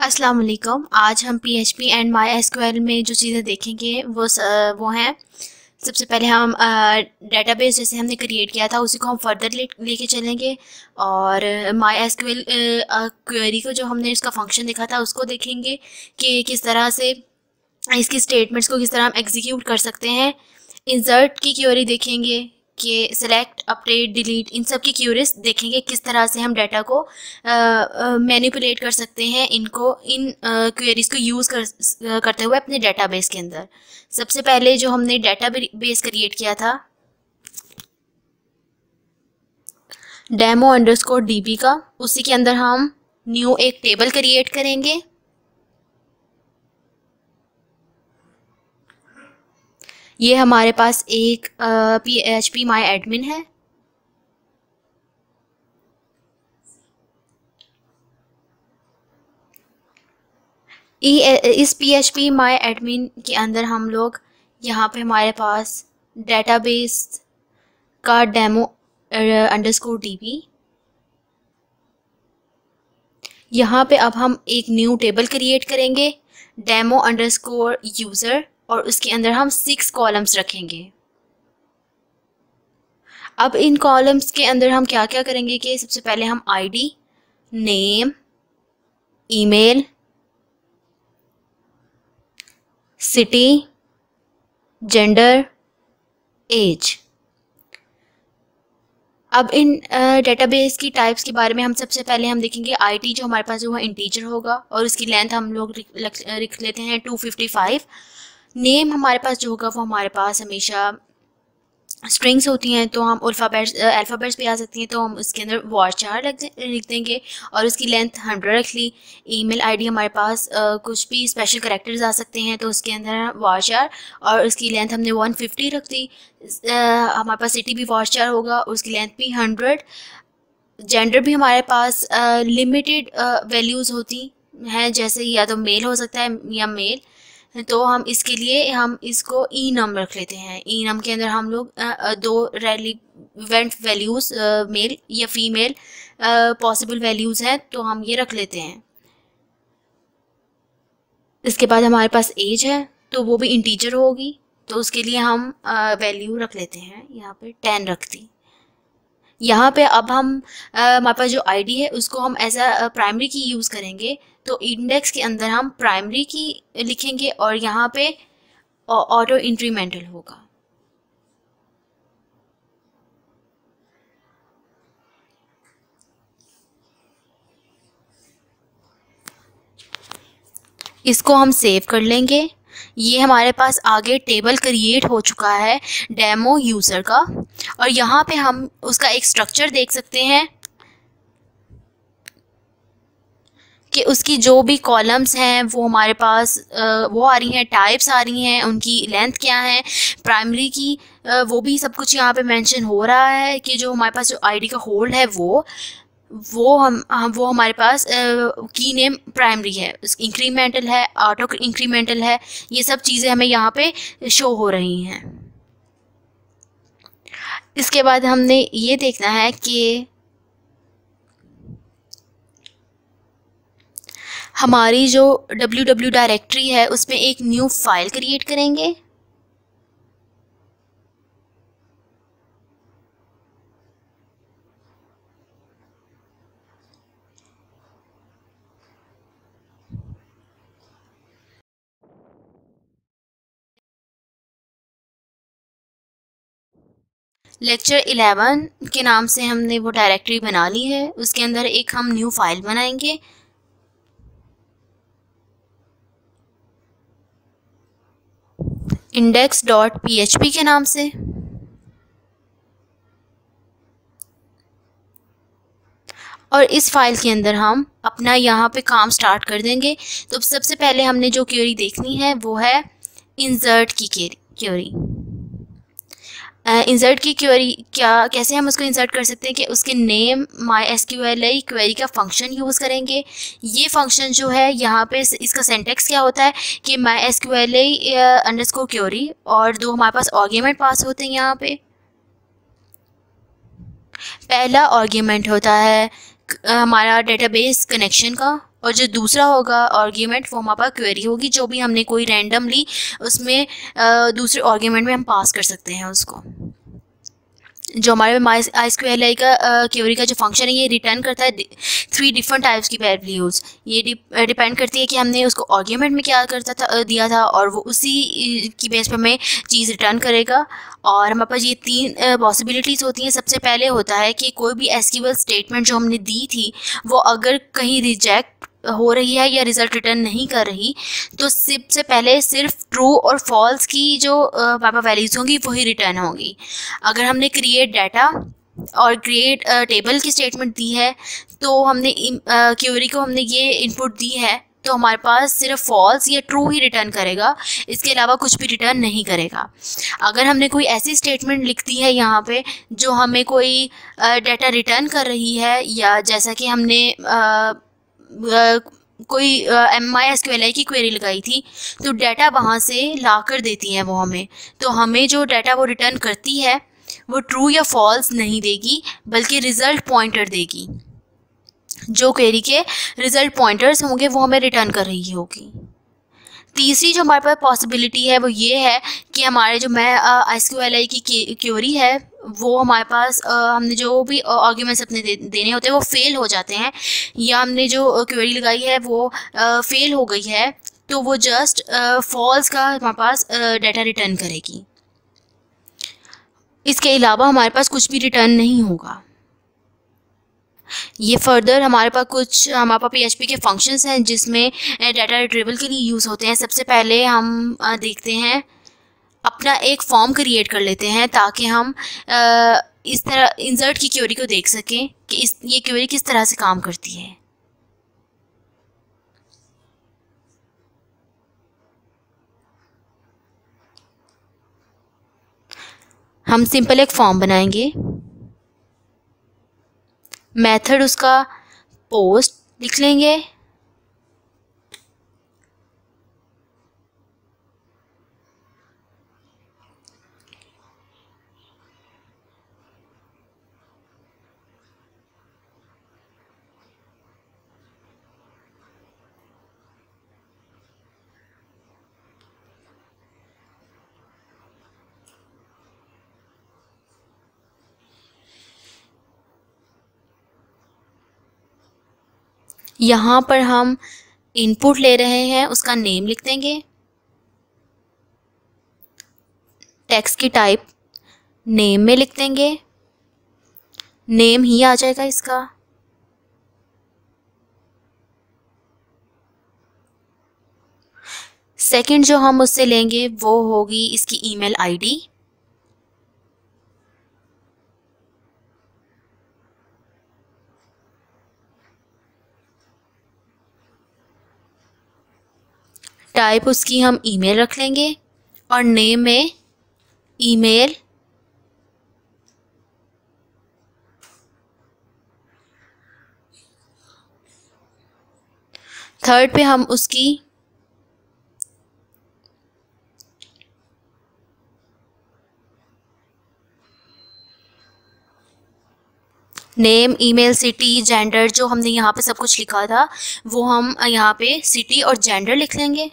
अस्सलाम वालेकुम आज हम P H P and my S में जो चीज़ें देखेंगे वो स, वो हैं। सबसे पहले हम डेटाबेस जैसे हमने क्रिएट किया था उसी को हम फर्दर ले लेके चलेंगे। और माई एस क्वेरी को जो हमने इसका फ़ंक्शन देखा था उसको देखेंगे कि किस तरह से इसकी स्टेटमेंट्स को किस तरह हम एग्जीक्यूट कर सकते हैं। इंसर्ट की क्वेरी देखेंगे। कि सेलेक्ट अपडेट डिलीट इन सब की क्यूरिस देखेंगे किस तरह से हम डाटा को मैनिपुलेट कर सकते हैं इनको, इन क्वेरीज को यूज़ कर करते हुए अपने डेटाबेस के अंदर। सबसे पहले जो हमने डाटा बेस क्रिएट किया था डेमो अंडरस्कोर डीबी का, उसी के अंदर हम न्यू एक टेबल क्रिएट करेंगे। ये हमारे पास एक P H P my admin है। इस P H P my admin के अंदर हम लोग यहाँ पे हमारे पास डेटाबेस का डेमो अंडरस्कोर डीबी यहाँ पे अब हम एक न्यू टेबल क्रिएट करेंगे डेमो अंडरस्कोर यूज़र और उसके अंदर हम सिक्स कॉलम्स रखेंगे। अब इन कॉलम्स के अंदर हम क्या क्या करेंगे कि सबसे पहले हम ID name email city gender age अब इन डेटाबेस की टाइप्स के बारे में हम सबसे पहले हम देखेंगे आईटी जो हमारे पास जो है इंटीजर होगा और उसकी लेंथ हम लोग लिख लेते हैं टू फिफ्टी फाइव नेम हमारे पास जो होगा वो हमारे पास हमेशा स्ट्रिंग्स होती हैं तो हम अल्फ़ाबेट्स अल्फ़ाबेट्स भी आ सकती हैं तो हम उसके अंदर वार चार लिख देंगे और उसकी लेंथ हंड्रेड रख ली। ईमेल आईडी हमारे पास आ, कुछ भी स्पेशल करेक्टर्स आ सकते हैं तो उसके अंदर वार चार और उसकी लेंथ हमने वन फिफ्टी रख दी। हमारे पास सिटी भी वार चार होगा उसकी लेंथ भी हंड्रेड जेंडर भी हमारे पास लिमिटेड वैल्यूज़ होती हैं जैसे या तो मेल हो सकता है या मेल तो हम इसके लिए हम इसको ई नम रख लेते हैं। ई नम के अंदर हम लोग दो रेलिवेंट वैल्यूज़ मेल या फीमेल पॉसिबल वैल्यूज़ हैं तो हम ये रख लेते हैं। इसके बाद हमारे पास एज है तो वो भी इंटीजर होगी तो उसके लिए हम वैल्यू रख लेते हैं। यहाँ पे टेन रख दी। यहाँ पे अब हम हमारे पास जो आईडी है, उसको हम as a primary key use करेंगे। तो इंडेक्स के अंदर हम प्राइमरी की लिखेंगे और यहाँ पे ऑटो इंक्रीमेंटल होगा। इसको हम सेव कर लेंगे। ये हमारे पास आगे टेबल क्रिएट हो चुका है डेमो यूज़र का। और यहाँ पे हम उसका एक स्ट्रक्चर देख सकते हैं कि उसकी जो भी कॉलम्स हैं, वो हमारे पास वो आ रही हैं टाइप्स आ रही हैं, उनकी लेंथ क्या है प्राइमरी की वो भी सब कुछ यहाँ पे मेंशन हो रहा है कि जो हमारे पास जो आईडी का होल्ड है वो। वो हम हम वो हमारे पास की नेम प्राइमरी है। इंक्रीमेंटल है ऑटो इंक्रीमेंटल है, ये सब चीज़ें हमें यहाँ पे शो हो रही हैं। इसके बाद हमने ये देखना है कि हमारी जो डब्ल्यू डब्ल्यू डायरेक्टरी है, उसमें एक न्यू फ़ाइल क्रिएट करेंगे। लेक्चर 11 के नाम से हमने वो डायरेक्टरी बना ली है। उसके अंदर एक हम न्यू फ़ाइल बनाएँगे। Index dot P H P के नाम से। और इस फ़ाइल के अंदर हम अपना यहाँ पे काम स्टार्ट कर देंगे। तो सबसे पहले हमने जो क्यूरी देखनी है, वो है इंसर्ट की क्यूरी इंसर्ट की क्वेरी क्या, कैसे हम उसको इंसर्ट कर सकते हैं कि उसके name my S Q L I query का फ़ंक्शन यूज़ करेंगे? ये फ़ंक्शन जो है, यहाँ पे इसका सेंटेक्स क्या होता है कि my S Q L I underscore query और दो हमारे पास आर्ग्यूमेंट पास होते हैं यहाँ पे। पहला आर्ग्यूमेंट होता है हमारा डेटाबेस कनेक्शन का। और जो दूसरा होगा आर्ग्यूमेंट वो हमारे पास क्वेरी होगी, जो भी हमने कोई रैंडमली उसमें दूसरे आर्ग्यूमेंट में हम पास कर सकते हैं उसको। जो हमारे आई स्क्वेयर आई का क्यूरी का जो फ़ंक्शन है, ये रिटर्न करता है थ्री डिफरेंट टाइप्स की वैल्यूज़ ये डिपेंड करती है कि हमने उसको आर्ग्यूमेंट में क्या करता था दिया था, और वो उसी की बेस पर हमें चीज़ रिटर्न करेगा। और हमारे पास ये तीन पॉसिबिलिटीज़ होती हैं। सबसे पहले होता है कि कोई भी एसक्यूएल स्टेटमेंट जो हमने दी थी, वो अगर कहीं रिजेक्ट हो रही है या रिज़ल्ट रिटर्न नहीं कर रही तो सबसे पहले सिर्फ़ ट्रू और फॉल्स की जो पापा वैल्यूज़ होंगी वही रिटर्न होंगी। अगर हमने क्रिएट डाटा और क्रिएट टेबल की स्टेटमेंट दी है तो हमने क्यूरी को हमने ये इनपुट दी है तो हमारे पास सिर्फ़ फॉल्स या ट्रू ही रिटर्न करेगा इसके अलावा कुछ भी रिटर्न नहीं करेगा। अगर हमने कोई ऐसी स्टेटमेंट लिख दी है यहाँ पे जो हमें कोई डाटा रिटर्न कर रही है या जैसा कि हमने आ, कोई M I S Q L I की क्वेरी लगाई थी तो डाटा वहाँ से ला कर देती हैं वो हमें। तो हमें जो डाटा वो रिटर्न करती है, वो ट्रू या फॉल्स नहीं देगी, बल्कि रिज़ल्ट पॉइंटर देगी। जो क्वेरी के रिज़ल्ट पॉइंटर्स होंगे, वो हमें रिटर्न कर रही होगी। तीसरी जो हमारे पास पॉसिबिलिटी है, वो ये है कि हमारे जो मैं एस क्यू एल आई की क्योरी है वो हमारे पास हमने जो भी आर्ग्यूमेंट्स अपने देने होते हैं, वो फेल हो जाते हैं। या हमने जो क्वेरी लगाई है, वो फेल हो गई है तो वो जस्ट फॉल्स का हमारे पास डाटा रिटर्न करेगी। इसके अलावा हमारे पास कुछ भी रिटर्न नहीं होगा। ये फर्दर हमारे पास कुछ, हमारे पास PHP के फ़ंक्शंस हैं, जिसमें डाटा रिट्रीवल के लिए यूज़ होते हैं। सबसे पहले हम देखते हैं अपना एक फॉर्म क्रिएट कर लेते हैं ताकि हम आ, इस तरह इंसर्ट की क्योरी को देख सकें कि इस ये क्योरी किस तरह से काम करती है। हम सिंपल एक फॉर्म बनाएँगे। मेथड उसका पोस्ट लिख लेंगे। यहाँ पर हम इनपुट ले रहे हैं, उसका नेम लिख देंगे। टेक्स्ट की टाइप नेम में लिख देंगे। नेम ही आ जाएगा इसका। सेकंड जो हम उससे लेंगे, वो होगी इसकी ईमेल आईडी टाइप उसकी हम ईमेल रख लेंगे और नेम में ईमेल थर्ड पे हम उसकी नेम ईमेल सिटी जेंडर जो हमने यहाँ पे सब कुछ लिखा था, वो हम यहाँ पे सिटी और जेंडर लिख लेंगे।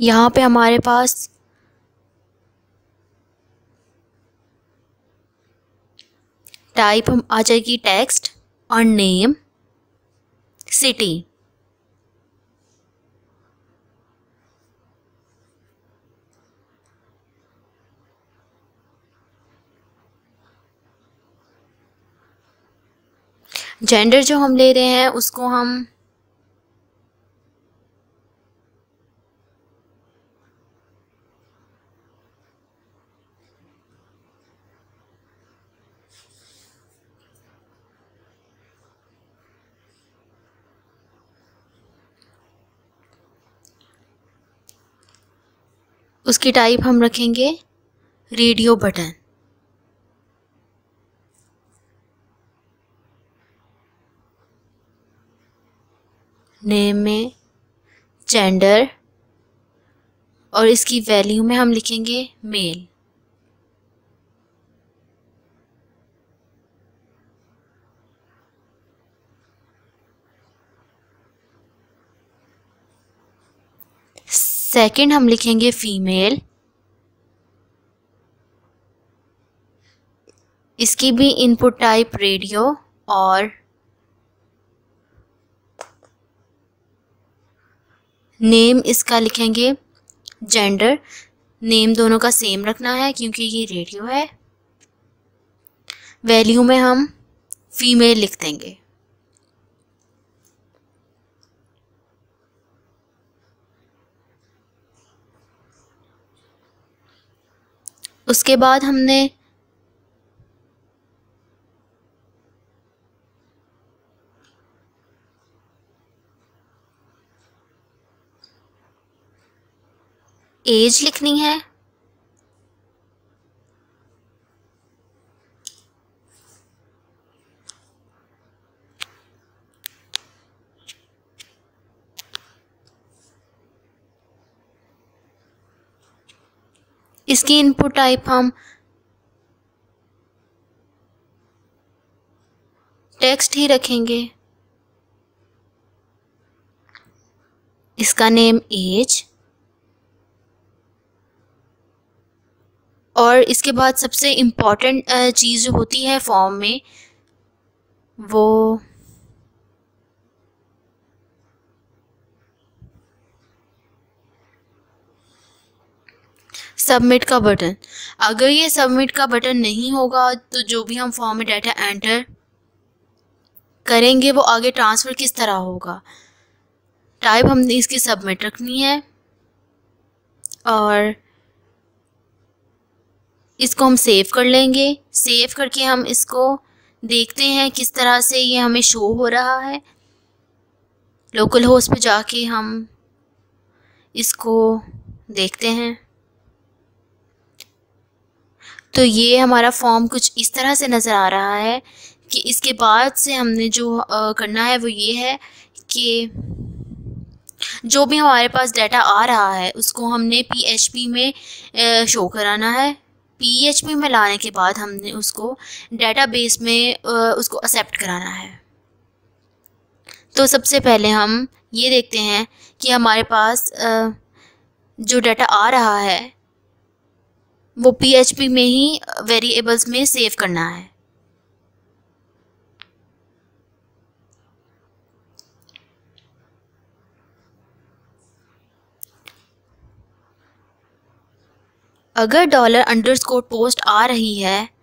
यहाँ पे हमारे पास टाइप हम आ जाएगी टेक्स्ट और नेम सिटी जेंडर जो हम ले रहे हैं, उसको हम उसकी टाइप हम रखेंगे रेडियो बटन नेम में जेंडर और इसकी वैल्यू में हम लिखेंगे मेल सेकंड हम लिखेंगे फीमेल इसकी भी इनपुट टाइप रेडियो और नेम इसका लिखेंगे जेंडर नेम दोनों का सेम रखना है क्योंकि ये रेडियो है. वैल्यू में हम फीमेल लिख देंगे. उसके बाद हमने एज लिखनी है। इसकी इनपुट टाइप हम टेक्स्ट ही रखेंगे। इसका नेम एज और इसके बाद सबसे इंपॉर्टेंट चीज़ जो होती है फॉर्म में, वो सबमिट का बटन अगर ये सबमिट का बटन नहीं होगा तो जो भी हम फॉर्म में डाटा एंटर करेंगे, वो आगे ट्रांसफ़र किस तरह होगा? टाइप हमने इसकी सबमिट रखनी है और इसको हम सेव कर लेंगे। सेव करके हम इसको देखते हैं किस तरह से ये हमें शो हो रहा है। लोकल होस्ट पे जाके हम इसको देखते हैं। तो ये हमारा फॉर्म कुछ इस तरह से नज़र आ रहा है कि इसके बाद से हमने जो करना है वो ये है कि जो भी हमारे पास डाटा आ रहा है, उसको हमने पीएचपी में शो कराना है। पीएचपी में लाने के बाद हमने उसको डाटाबेस में उसको एक्सेप्ट कराना है। तो सबसे पहले हम ये देखते हैं कि हमारे पास जो डाटा आ रहा है वो पीएचपी में ही वेरिएबल्स में सेव करना है। अगर डॉलर अंडरस्कोर पोस्ट आ रही है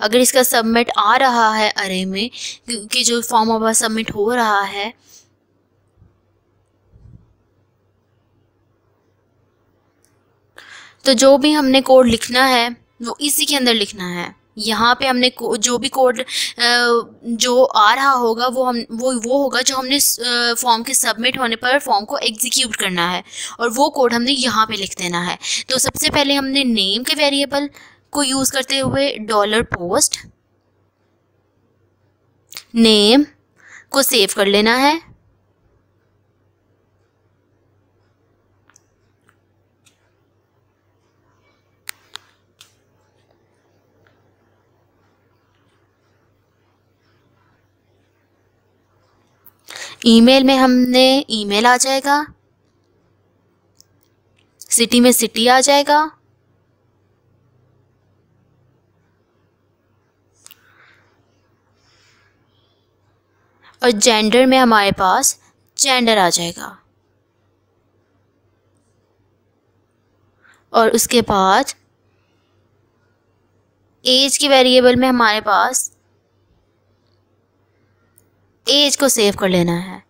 अगर इसका सबमिट आ रहा है अरे में, क्योंकि जो फॉर्म अब सबमिट हो रहा है तो जो भी हमने कोड लिखना है, वो इसी के अंदर लिखना है। यहाँ पे हमने जो भी कोड जो आ रहा होगा, वो हम, वो वो होगा जो हमने फॉर्म के सबमिट होने पर फॉर्म को एग्जीक्यूट करना है। और वो कोड हमने यहाँ पे लिख देना है। तो सबसे पहले हमने नेम के वेरिएबल को यूज़ करते हुए डॉलर पोस्ट, नेम को सेव कर लेना है। ईमेल में हमने ईमेल आ जाएगा, सिटी में सिटी आ जाएगा। और जेंडर में हमारे पास जेंडर आ जाएगा। और उसके बाद एज के वेरिएबल में हमारे पास एज को सेव कर लेना है।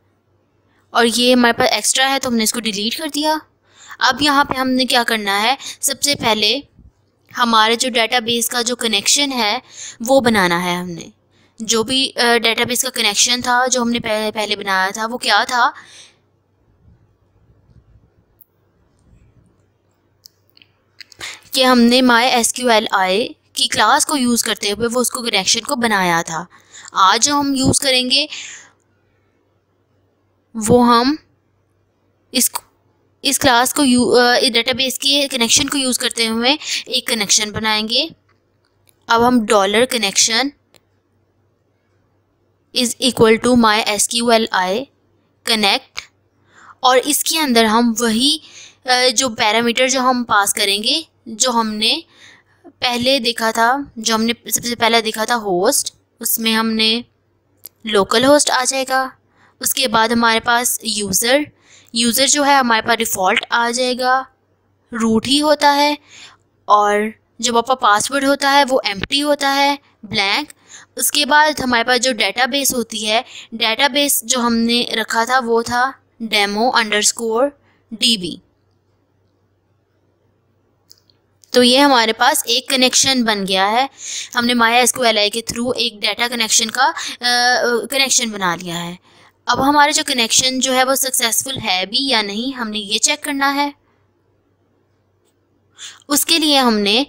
और ये हमारे पास एक्स्ट्रा है तो हमने इसको डिलीट कर दिया। अब यहाँ पे हमने क्या करना है, सबसे पहले हमारे जो डेटाबेस का जो कनेक्शन है, वो बनाना है हमने। जो भी डेटाबेस का कनेक्शन था, जो हमने पहले पहले बनाया था, वो क्या था? कि हमने my S Q L I की क्लास को यूज़ करते हुए वो उसको कनेक्शन को बनाया था। आज जो हम यूज़ करेंगे, वो हम इस इस क्लास को यू डेटाबेस के कनेक्शन को यूज़ करते हुए एक कनेक्शन बनाएँगे। अब हम dollar connection is equal to my S Q L I connect और इसके अंदर हम वही जो पैरामीटर जो हम पास करेंगे, जो हमने पहले देखा था, जो हमने सबसे पहले देखा था होस्ट उसमें हमने लोकल होस्ट आ जाएगा। उसके बाद हमारे पास यूज़र यूज़र जो है हमारे पास डिफ़ॉल्ट आ जाएगा। रूट ही होता है और जब आपका पासवर्ड होता है, वो एम्प्टी होता है ब्लैंक उसके बाद हमारे पास जो डेटाबेस होती है डेटाबेस जो हमने रखा था वो था डेमो अंडरस्कोर डीबी तो ये हमारे पास एक कनेक्शन बन गया है। हमने माया एस के थ्रू एक डाटा कनेक्शन का कनेक्शन बना लिया है। अब हमारा जो कनेक्शन जो है वो सक्सेसफुल है भी या नहीं, हमने ये चेक करना है। उसके लिए हमने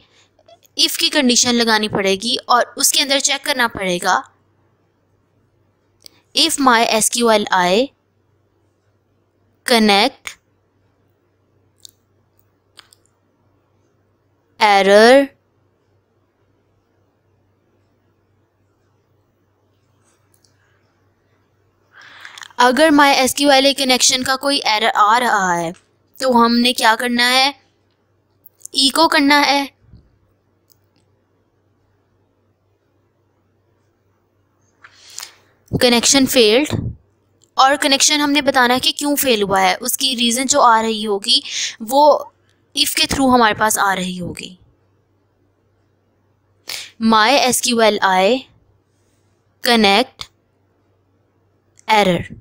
इफ़ की कंडीशन लगानी पड़ेगी और उसके अंदर चेक करना पड़ेगा। If my S Q L I connect error अगर my S Q L connection का कोई एरर आ रहा है तो हमने क्या करना है? ईको करना है। कनेक्शन फेल्ड और कनेक्शन हमने बताना है कि क्यों फेल हुआ है। उसकी रीज़न जो आ रही होगी, वो इफ़ के थ्रू हमारे पास आ रही होगी। My S Q L I connect error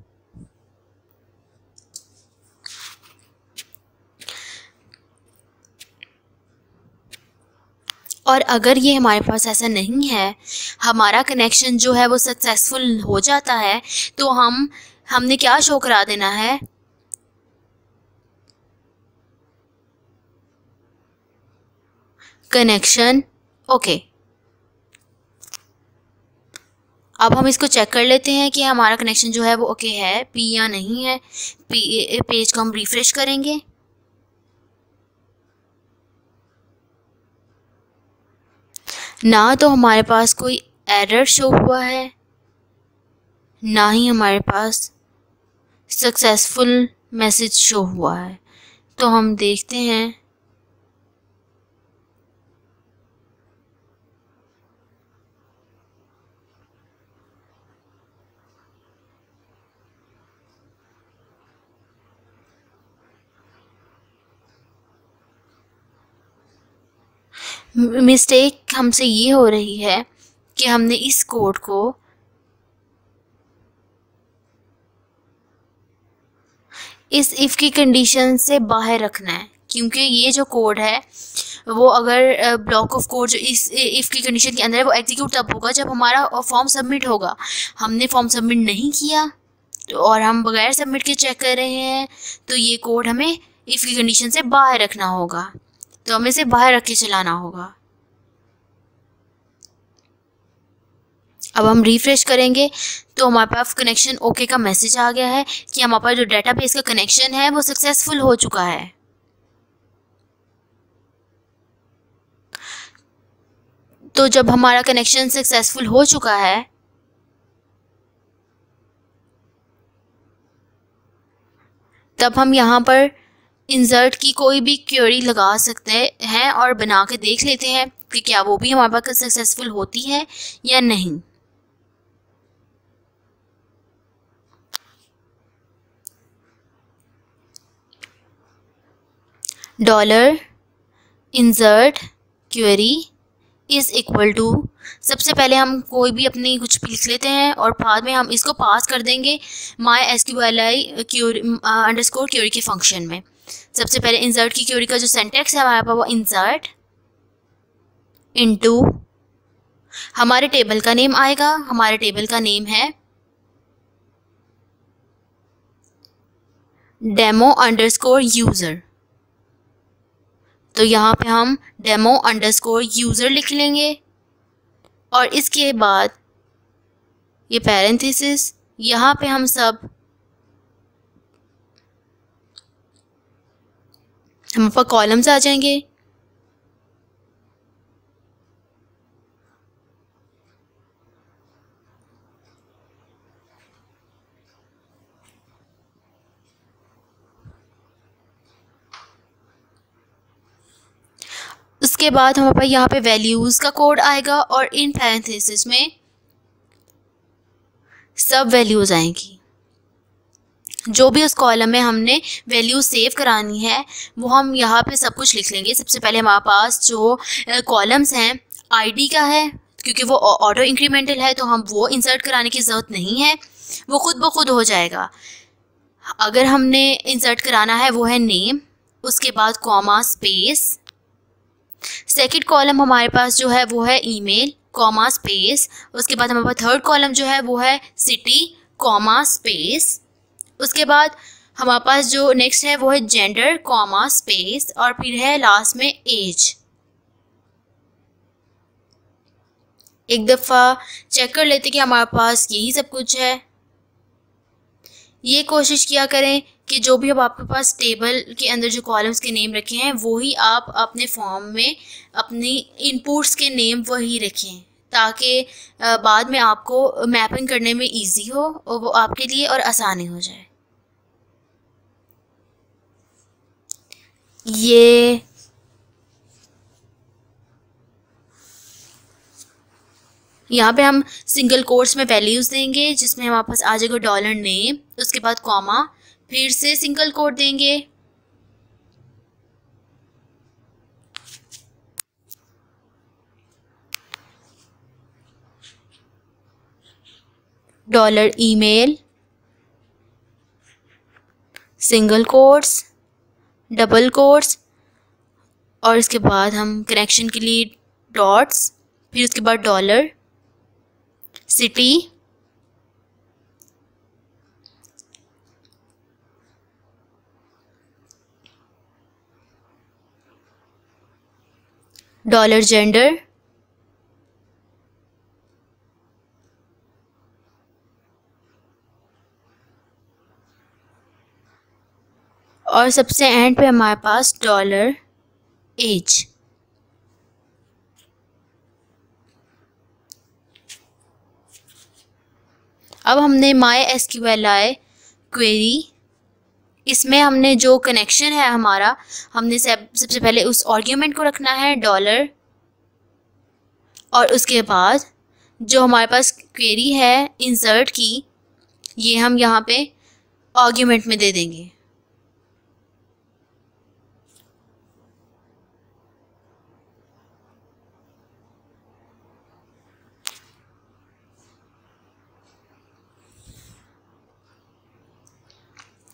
और अगर ये हमारे पास ऐसा नहीं है, हमारा कनेक्शन जो है वो सक्सेसफुल हो जाता है तो हम, हमने क्या शो करा देना है कनेक्शन ओके okay. अब हम इसको चेक कर लेते हैं कि हमारा कनेक्शन जो है वो ओके okay है पी या नहीं है पी पेज को हम रिफ्रेश करेंगे ना तो हमारे पास कोई एरर शो हुआ है, ना ही हमारे पास सक्सेसफुल मैसेज शो हुआ है। तो हम देखते हैं मिस्टेक हमसे ये हो रही है कि हमने इस कोड को इस इफ़ की कंडीशन से बाहर रखना है, क्योंकि ये जो कोड है, वो अगर ब्लॉक ऑफ़ कोड जो इस इफ़ की कंडीशन के अंदर है, वो एग्जीक्यूट तब होगा जब हमारा फॉर्म सबमिट होगा। हमने फॉर्म सबमिट नहीं किया तो और हम बगैर सबमिट के चेक कर रहे हैं तो ये कोड हमें इफ़ की कंडीशन से बाहर रखना होगा। तो हमें इसे बाहर रख के चलाना होगा। अब हम रिफ्रेश करेंगे तो हमारे पास कनेक्शन ओके का मैसेज आ गया है कि हमारे पास जो डेटाबेस का कनेक्शन है, वो सक्सेसफुल हो चुका है। तो जब हमारा कनेक्शन सक्सेसफुल हो चुका है, तब हम यहाँ पर इंसर्ट की कोई भी क्वेरी लगा सकते हैं और बना के देख लेते हैं कि क्या वो भी हमारे पास सक्सेसफुल होती है या नहीं। Dollar insert query is equal to सबसे पहले हम कोई भी अपनी कुछ लिख लेते हैं और बाद में हम इसको पास कर देंगे my S Q L I query underscore query के फ़ंक्शन में। सबसे पहले इंसर्ट की क्यूरी का जो सेंटेक्स है, हमारे पास वो इंसर्ट इनटू हमारे टेबल का नेम आएगा। हमारे टेबल का नेम है डेमो अंडरस्कोर यूज़र तो यहाँ पे हम डेमो अंडरस्कोर यूज़र लिख लेंगे और इसके बाद ये पैरेंथेसिस यहाँ पे हम सब हम पर कॉलम्स आ जाएँगे। उसके बाद हमारे पास यहाँ पे वैल्यूज़ का कोड आएगा और इन पैरेंथेसिस में सब वैल्यूज़ आएँगी। जो भी उस कॉलम में हमने वैल्यू सेव करानी है, वो हम यहाँ पे सब कुछ लिख लेंगे। सबसे पहले हमारे पास जो कॉलम्स हैं आईडी का है, क्योंकि वो ऑटो इंक्रीमेंटल है तो हम वो इंसर्ट कराने की ज़रूरत नहीं है, वो खुद ब खुद हो जाएगा। अगर हमने इंसर्ट कराना है, वो है नेम उसके बाद कॉमा स्पेस सेकंड कॉलम हमारे पास जो है, वो है ईमेल कॉमा स्पेस उसके बाद हमारे पास थर्ड कॉलम जो है, वो है सिटी कॉमा स्पेस उसके बाद हमारे पास जो नेक्स्ट है, वो है जेंडर कॉमा स्पेस और फिर है लास्ट में एज एक दफ़ा चेक कर लेते कि हमारे पास यही सब कुछ है। ये कोशिश किया करें कि जो भी अब आपके पास टेबल के अंदर जो कॉलम्स के नेम रखे हैं वही आप अपने फॉर्म में अपनी इनपुट्स के नेम वही रखें, ताकि बाद में आपको मैपिंग करने में इजी हो और वो आपके लिए और आसानी हो जाए। ये यहाँ पे हम सिंगल कोर्स में वैल्यूज़ देंगे, जिसमें हमारे पास आ जाएगा डॉलर नेम उसके बाद कॉमा फिर से सिंगल कोड देंगे। Dollar email single quotes double quotes और इसके बाद हम कनेक्शन के लिए डॉट्स फिर उसके बाद डॉलर सिटी डॉलर जेंडर और सबसे एंड पे हमारे पास डॉलर एज अब हमने my S Q L I query इसमें हमने जो कनेक्शन है हमारा, हमने सबसे पहले उस आर्ग्यूमेंट को रखना है डॉलर और उसके बाद जो हमारे पास क्वेरी है इंसर्ट की, ये हम यहाँ पे आर्ग्यूमेंट में दे देंगे.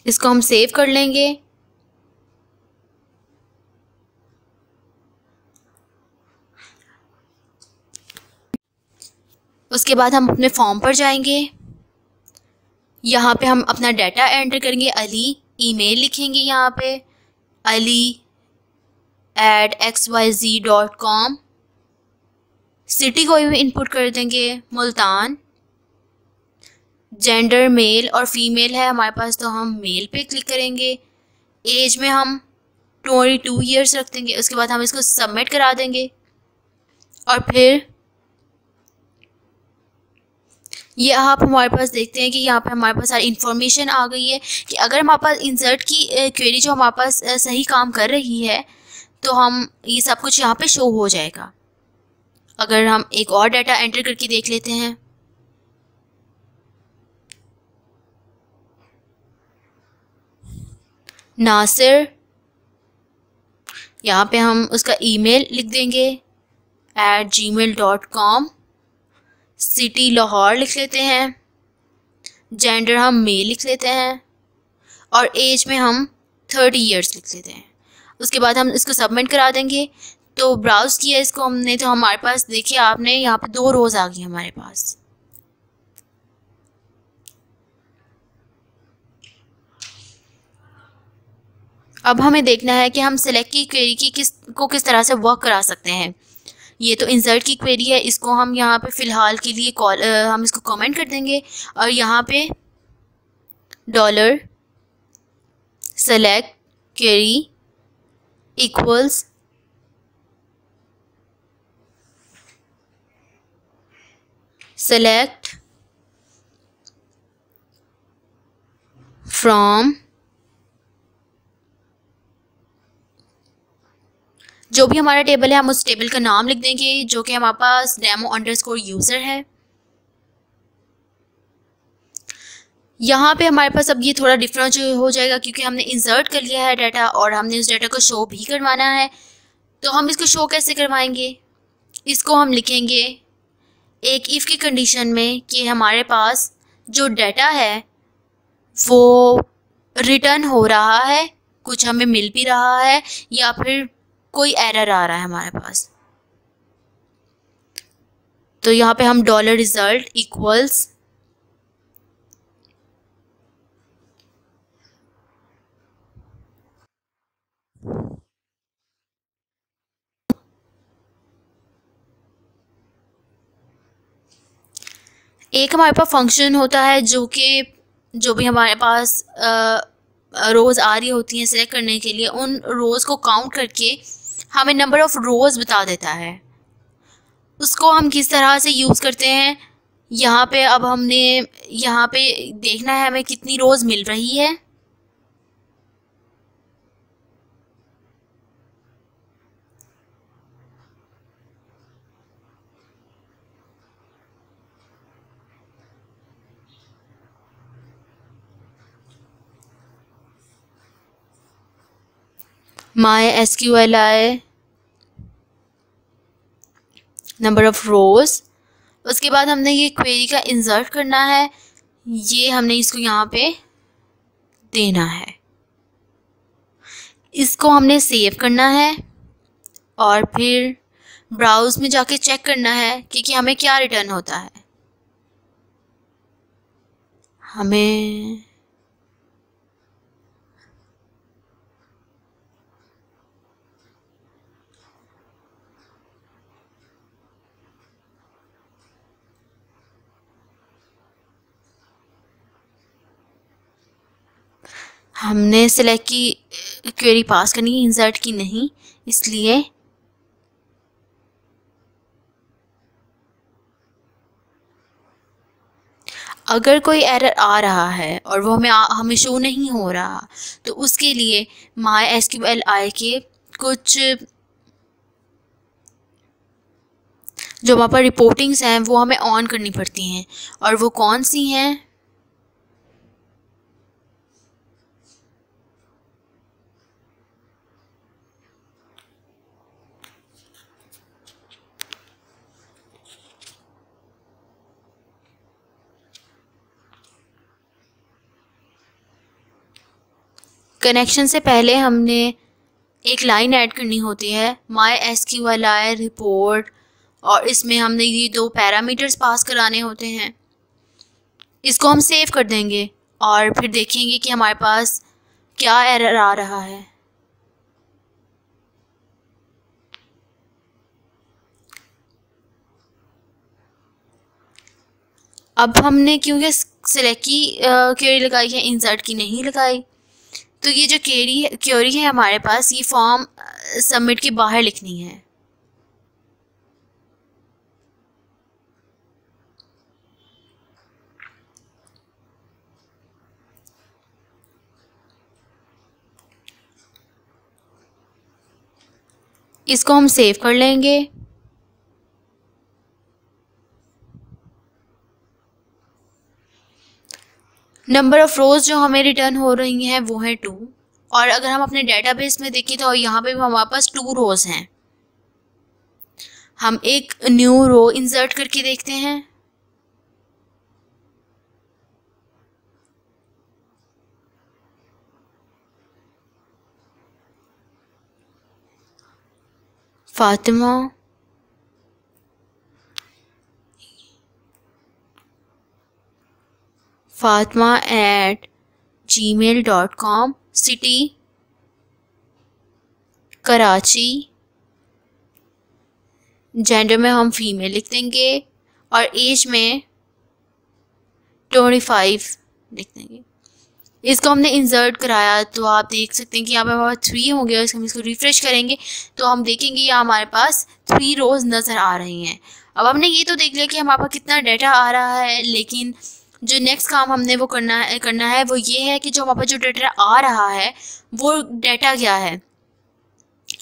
इसको हम सेव कर लेंगे। उसके बाद हम अपने फॉर्म पर जाएँगे। यहाँ पे हम अपना डाटा एंटर करेंगे। अली ईमेल लिखेंगे यहाँ पे। Ali at X Y G dot com city को भी इनपुट कर देंगे। मुल्तान जेंडर मेल और फीमेल है, हमारे पास तो हम मेल पे क्लिक करेंगे। एज में हम ट्वेंटी टू ईयर्स रख देंगे, उसके बाद हम इसको सबमिट करा देंगे। और फिर ये आप हमारे पास देखते हैं कि यहाँ पे हमारे पास सारी इन्फॉर्मेशन आ गई है कि अगर हमारे पास इंसर्ट की क्वेरी जो हमारे पास सही काम कर रही है तो हम ये सब कुछ यहाँ पे शो हो जाएगा। अगर हम एक और डाटा एंटर करके देख लेते हैं। नासिर, यहाँ पे हम उसका ईमेल लिख देंगे at gmail dot com city Lahore लिख लेते हैं जेंडर हम मेल लिख लेते हैं, और एज में हम थर्टी ईयर्स लिख लेते हैं। उसके बाद हम इसको सबमिट करा देंगे तो ब्राउज़ किया इसको हमने तो हमारे पास, देखिए आपने यहाँ पे दो रोज़ आ गई हमारे पास। अब हमें देखना है कि हम सेलेक्ट की क्वेरी की किस, को किस तरह से वर्क करा सकते हैं। ये तो इंसर्ट की क्वेरी है, इसको हम यहाँ पे फ़िलहाल के लिए कॉल हम इसको कमेंट कर देंगे और यहाँ पे dollar select query equals select from जो भी हमारा टेबल है, हम उस टेबल का नाम लिख देंगे, जो कि हमारे पास डेमो अंडरस्कोर यूज़र है। यहाँ पे हमारे पास अब ये थोड़ा डिफरेंट हो जाएगा, क्योंकि हमने इंसर्ट कर लिया है डाटा और हमने उस डाटा को शो भी करवाना है। तो हम इसको शो कैसे करवाएँगे? इसको हम लिखेंगे एक इफ़ की कंडीशन में कि हमारे पास जो डाटा है, वो रिटर्न हो रहा है, कुछ हमें मिल भी रहा है, या फिर कोई एरर आ रहा है हमारे पास। तो यहाँ पे हम डॉलर रिज़ल्ट इक्वल्स एक हमारे पास फ़ंक्शन होता है जो कि जो भी हमारे पास रोज़ आ रही होती हैं सेलेक्ट करने के लिए, उन रोज़ को काउंट करके हमें नंबर ऑफ़ रोज़ बता देता है। उसको हम किस तरह से यूज़ करते हैं, यहाँ पे अब हमने, यहाँ पे देखना है हमें कितनी रोज़ मिल रही है। My S Q L I number of rows उसके बाद हमने ये क्वेरी का इंसर्ट करना है। ये हमने इसको यहाँ पे देना है। इसको हमने सेव करना है और फिर ब्राउज़ में जाके चेक करना है कि, कि हमें क्या रिटर्न होता है। हमें हमने सेलेक्ट की क्वेरी पास करनी है इंसर्ट की नहीं, इसलिए अगर कोई एरर आ रहा है और वो हमें हमें शो नहीं हो रहा तो उसके लिए my S Q L I के कुछ, जो वहाँ पर रिपोर्टिंग्स हैं, वो हमें ऑन करनी पड़ती हैं। और वो कौन सी हैं? कनेक्शन से पहले हमने एक लाइन ऐड करनी होती है my S Q L I report और इसमें हमने ये दो पैरामीटर्स पास कराने होते हैं। इसको हम सेव कर देंगे और फिर देखेंगे कि हमारे पास क्या एरर आ रहा है। अब हमने क्योंकि सिलेक्ट की लगाई है इंसर्ट की नहीं लगाई। तो ये जो क्वेरी क्योरी है हमारे पास, ये फॉर्म सबमिट के बाहर लिखनी है। इसको हम सेव कर लेंगे। नंबर ऑफ़ रोज़ जो हमें रिटर्न हो रही हैं, वो हैं टू और अगर हम अपने डेटाबेस में देखें तो यहाँ पे भी हमारे पास टू रोज़ हैं. हम एक न्यू रो इंसर्ट करके देखते हैं. Fatima Fatima at gmail dot com city Karachi. Gender में हम फीमेल लिख देंगे और एज में ट्वेंटी फाइव लिख देंगे। इसको हमने इंसर्ट कराया तो आप देख सकते हैं कि यहाँ पे हमारे थ्री हो गया, इसको हम इसको रिफ़्रेश करेंगे तो हम देखेंगे यहाँ हमारे पास थ्री रोज़ नज़र आ रही हैं। अब हमने ये तो देख लिया कि हमारे पास कितना डाटा आ रहा है, लेकिन जो नेक्स्ट काम हमने वो करना है करना है, वो ये है कि जो हमारे पास जो डाटा आ रहा है, वो डाटा क्या है?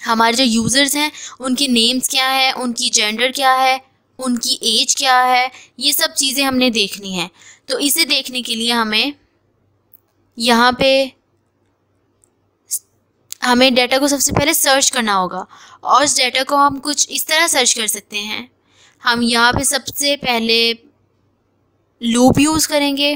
हमारे जो यूज़र्स हैं, उनके नेम्स क्या है, उनकी जेंडर क्या है, उनकी एज क्या है, ये सब चीज़ें हमने देखनी है। तो इसे देखने के लिए हमें यहाँ पे हमें डाटा को सबसे पहले सर्च करना होगा। और उस डाटा को हम कुछ इस तरह सर्च कर सकते हैं। हम यहाँ पे सबसे पहले लूप यूज़ करेंगे।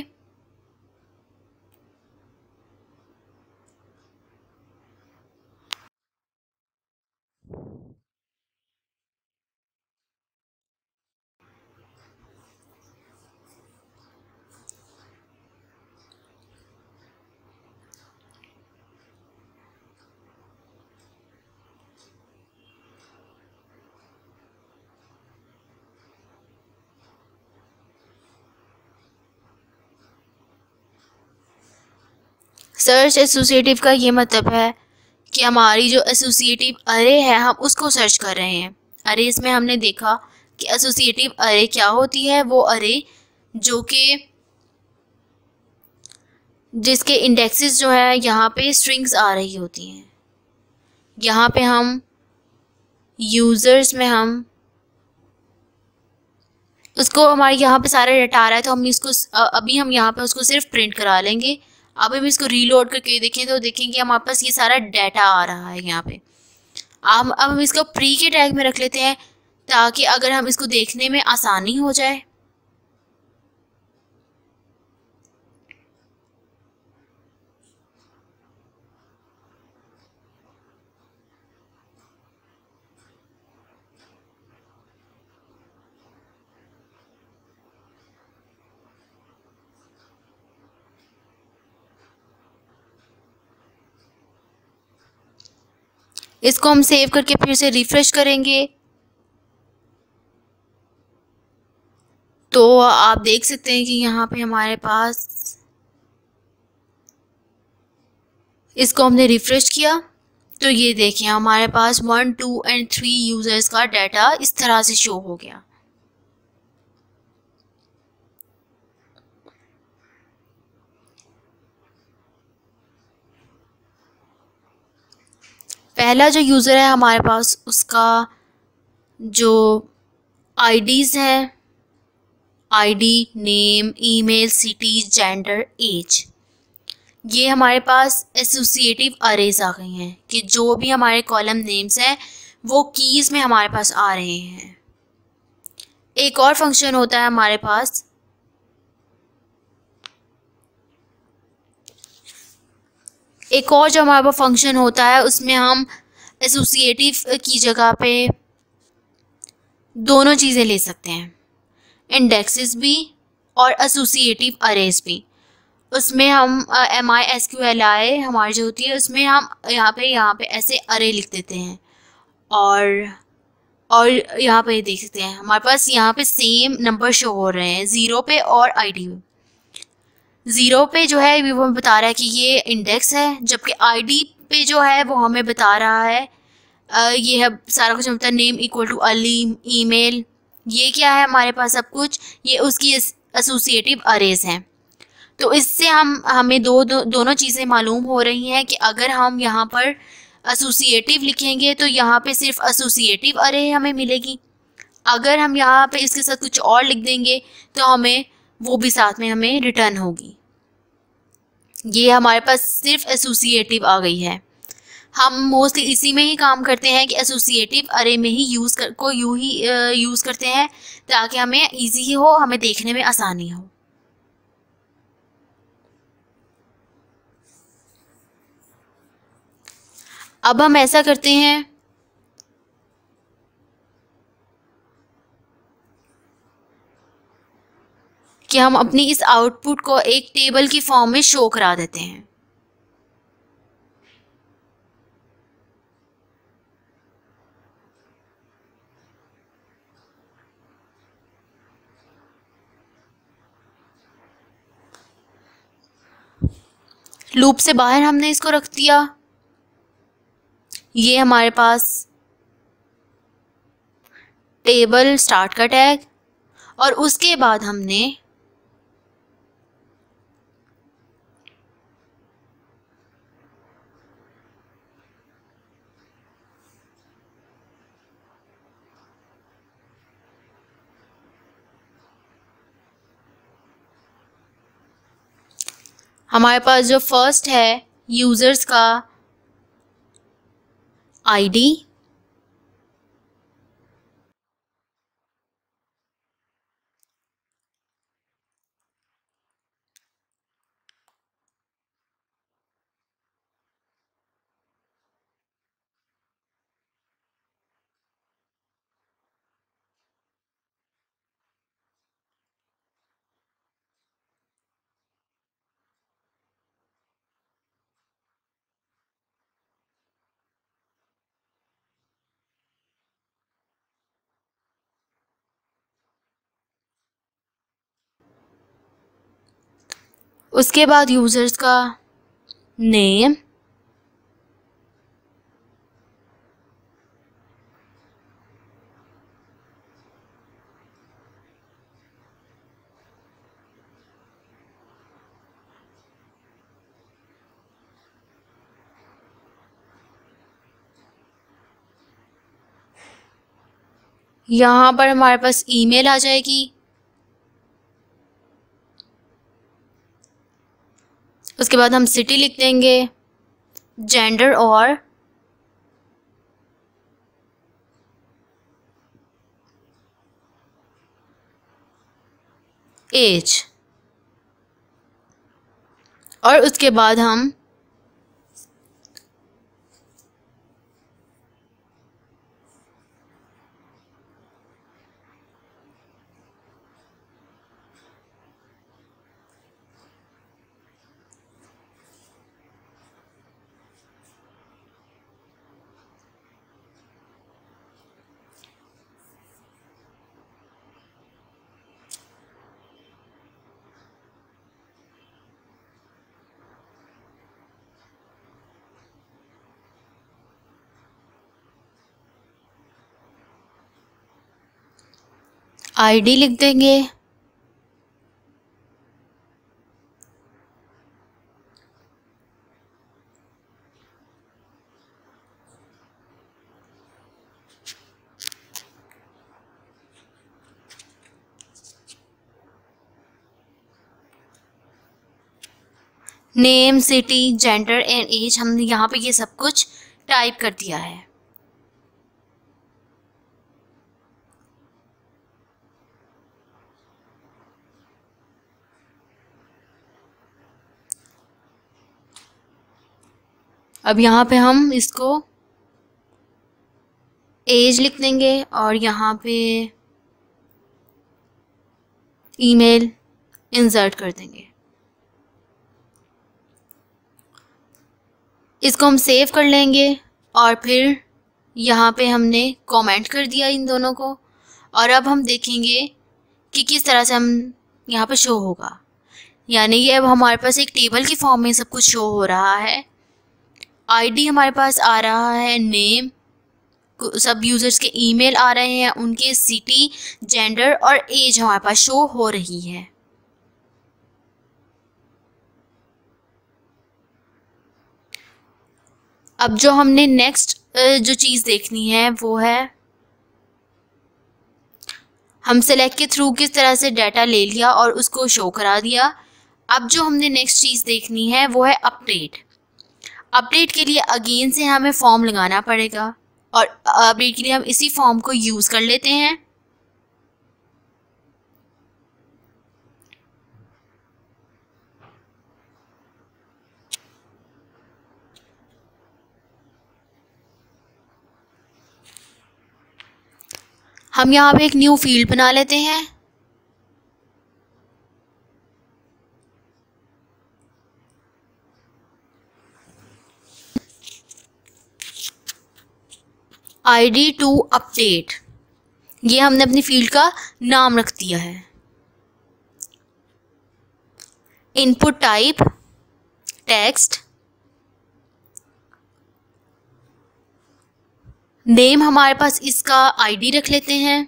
सर्च एसोसिएटिव का ये मतलब है कि हमारी जो एसोसिएटिव अरे है, हम उसको सर्च कर रहे हैं। अरे, इसमें हमने देखा कि एसोसिएटिव अरे क्या होती है? वो अरे जो कि जिसके इंडेक्सेस जो है, यहाँ पे स्ट्रिंग्स आ रही होती हैं। यहाँ पे हम यूज़र्स में हम उसको, हमारे यहाँ पे सारा डाटा आ रहा है तो हम इसको अभी हम यहाँ पे उसको सिर्फ़ प्रिंट करा लेंगे। अब हम इसको रीलोड करके देखें तो देखेंगे हमारे पास ये सारा डाटा आ रहा है यहाँ पे। अब अब हम इसको प्री के टैग में रख लेते हैं ताकि अगर हम इसको देखने में आसानी हो जाए। इसको हम सेव करके फिर से रिफ़्रेश करेंगे। तो आप देख सकते हैं कि यहाँ पे हमारे पास इसको हमने रिफ़्रेश किया। तो ये देखें, हमारे पास one two and three users का डाटा इस तरह से शो हो गया। पहला जो यूज़र है हमारे पास, उसका जो आईडीज़ हैं ID name email city gender age ये हमारे पास एसोसिएटिव अरेज आ गई हैं कि जो भी हमारे कॉलम नेम्स हैं, वो कीज़ में हमारे पास आ रहे हैं। एक और फ़ंक्शन होता है हमारे पास एक और जो हमारे पास फ़ंक्शन होता है, उसमें हम एसोसिएटिव की जगह पे दोनों चीज़ें ले सकते हैं। इंडेक्सेस भी और एसोसिएटिव अरेज भी। उसमें हम M I S Q L I हमारी जो होती है, उसमें हम यहाँ पे यहाँ पे ऐसे अरे लिख देते हैं। और और यहाँ पे देख सकते हैं, हमारे पास यहाँ पे सेम नंबर शो हो रहे हैं ज़ीरो पे और आई डी ज़ीरो पे जो है वो हमें बता रहा है कि ये इंडेक्स है जबकि आईडी पे जो है वो हमें बता रहा है ये है सारा कुछ मतलब name equal to Ali email ये क्या है हमारे पास सब कुछ ये उसकी एसोसिएटिव अरेज हैं। तो इससे हम हमें दो, दो दोनों चीज़ें मालूम हो रही हैं कि अगर हम यहाँ पर एसोसिएटिव लिखेंगे तो यहाँ पे सिर्फ़ एसोसिएटिव अरे हमें मिलेगी। अगर हम यहाँ पे इसके साथ कुछ और लिख देंगे तो हमें वो भी साथ में हमें रिटर्न होगी। ये हमारे पास सिर्फ़ एसोसिएटिव आ गई है। हम मोस्टली इसी में ही काम करते हैं कि एसोसिएटिव अरे में ही यूज़ कर, को यू ही यूज़ करते हैं ताकि हमें इजी हो, हमें देखने में आसानी हो। अब हम ऐसा करते हैं कि हम अपनी इस आउटपुट को एक टेबल की फॉर्म में शो करा देते हैं। लूप से बाहर हमने इसको रख दिया। ये हमारे पास टेबल स्टार्ट का टैग और उसके बाद हमने हमारे पास जो फ़र्स्ट है यूज़र्स का आईडी उसके बाद यूज़र्स का नेम यहाँ पर हमारे पास ईमेल आ जाएगी। उसके बाद हम सिटी लिख देंगे जेंडर और एज और उसके बाद हम आईडी लिख देंगे। Name, city, gender and age, हमने यहाँ पे ये सब कुछ टाइप कर दिया है। अब यहाँ पे हम इसको एज लिख देंगे और यहाँ पे ईमेल इंसर्ट कर देंगे। इसको हम सेव कर लेंगे और फिर यहाँ पे हमने कमेंट कर दिया इन दोनों को और अब हम देखेंगे कि किस तरह से हम यहाँ पे शो होगा। यानी ये अब हमारे पास एक टेबल की फॉर्म में सब कुछ शो हो रहा है। आईडी हमारे पास आ रहा है नेम सब यूज़र्स के ईमेल आ रहे हैं, उनके सिटी जेंडर और एज हमारे पास शो हो रही है। अब जो हमने नेक्स्ट जो चीज़ देखनी है, वो है, हम सेलेक्ट के थ्रू किस तरह से डाटा ले लिया और उसको शो करा दिया। अब जो हमने नेक्स्ट चीज़ देखनी है, वो है अपडेट अपडेट के लिए अगेन से हमें फॉर्म लगाना पड़ेगा। और अपडेट के लिए हम इसी फॉर्म को यूज़ कर लेते हैं। हम यहाँ पे एक न्यू फ़ील्ड बना लेते हैं। आईडी टू अपडेट ये हमने अपनी फ़ील्ड का नाम रख दिया है। इनपुट टाइप टेक्स्ट नेम हमारे पास इसका आईडी रख लेते हैं।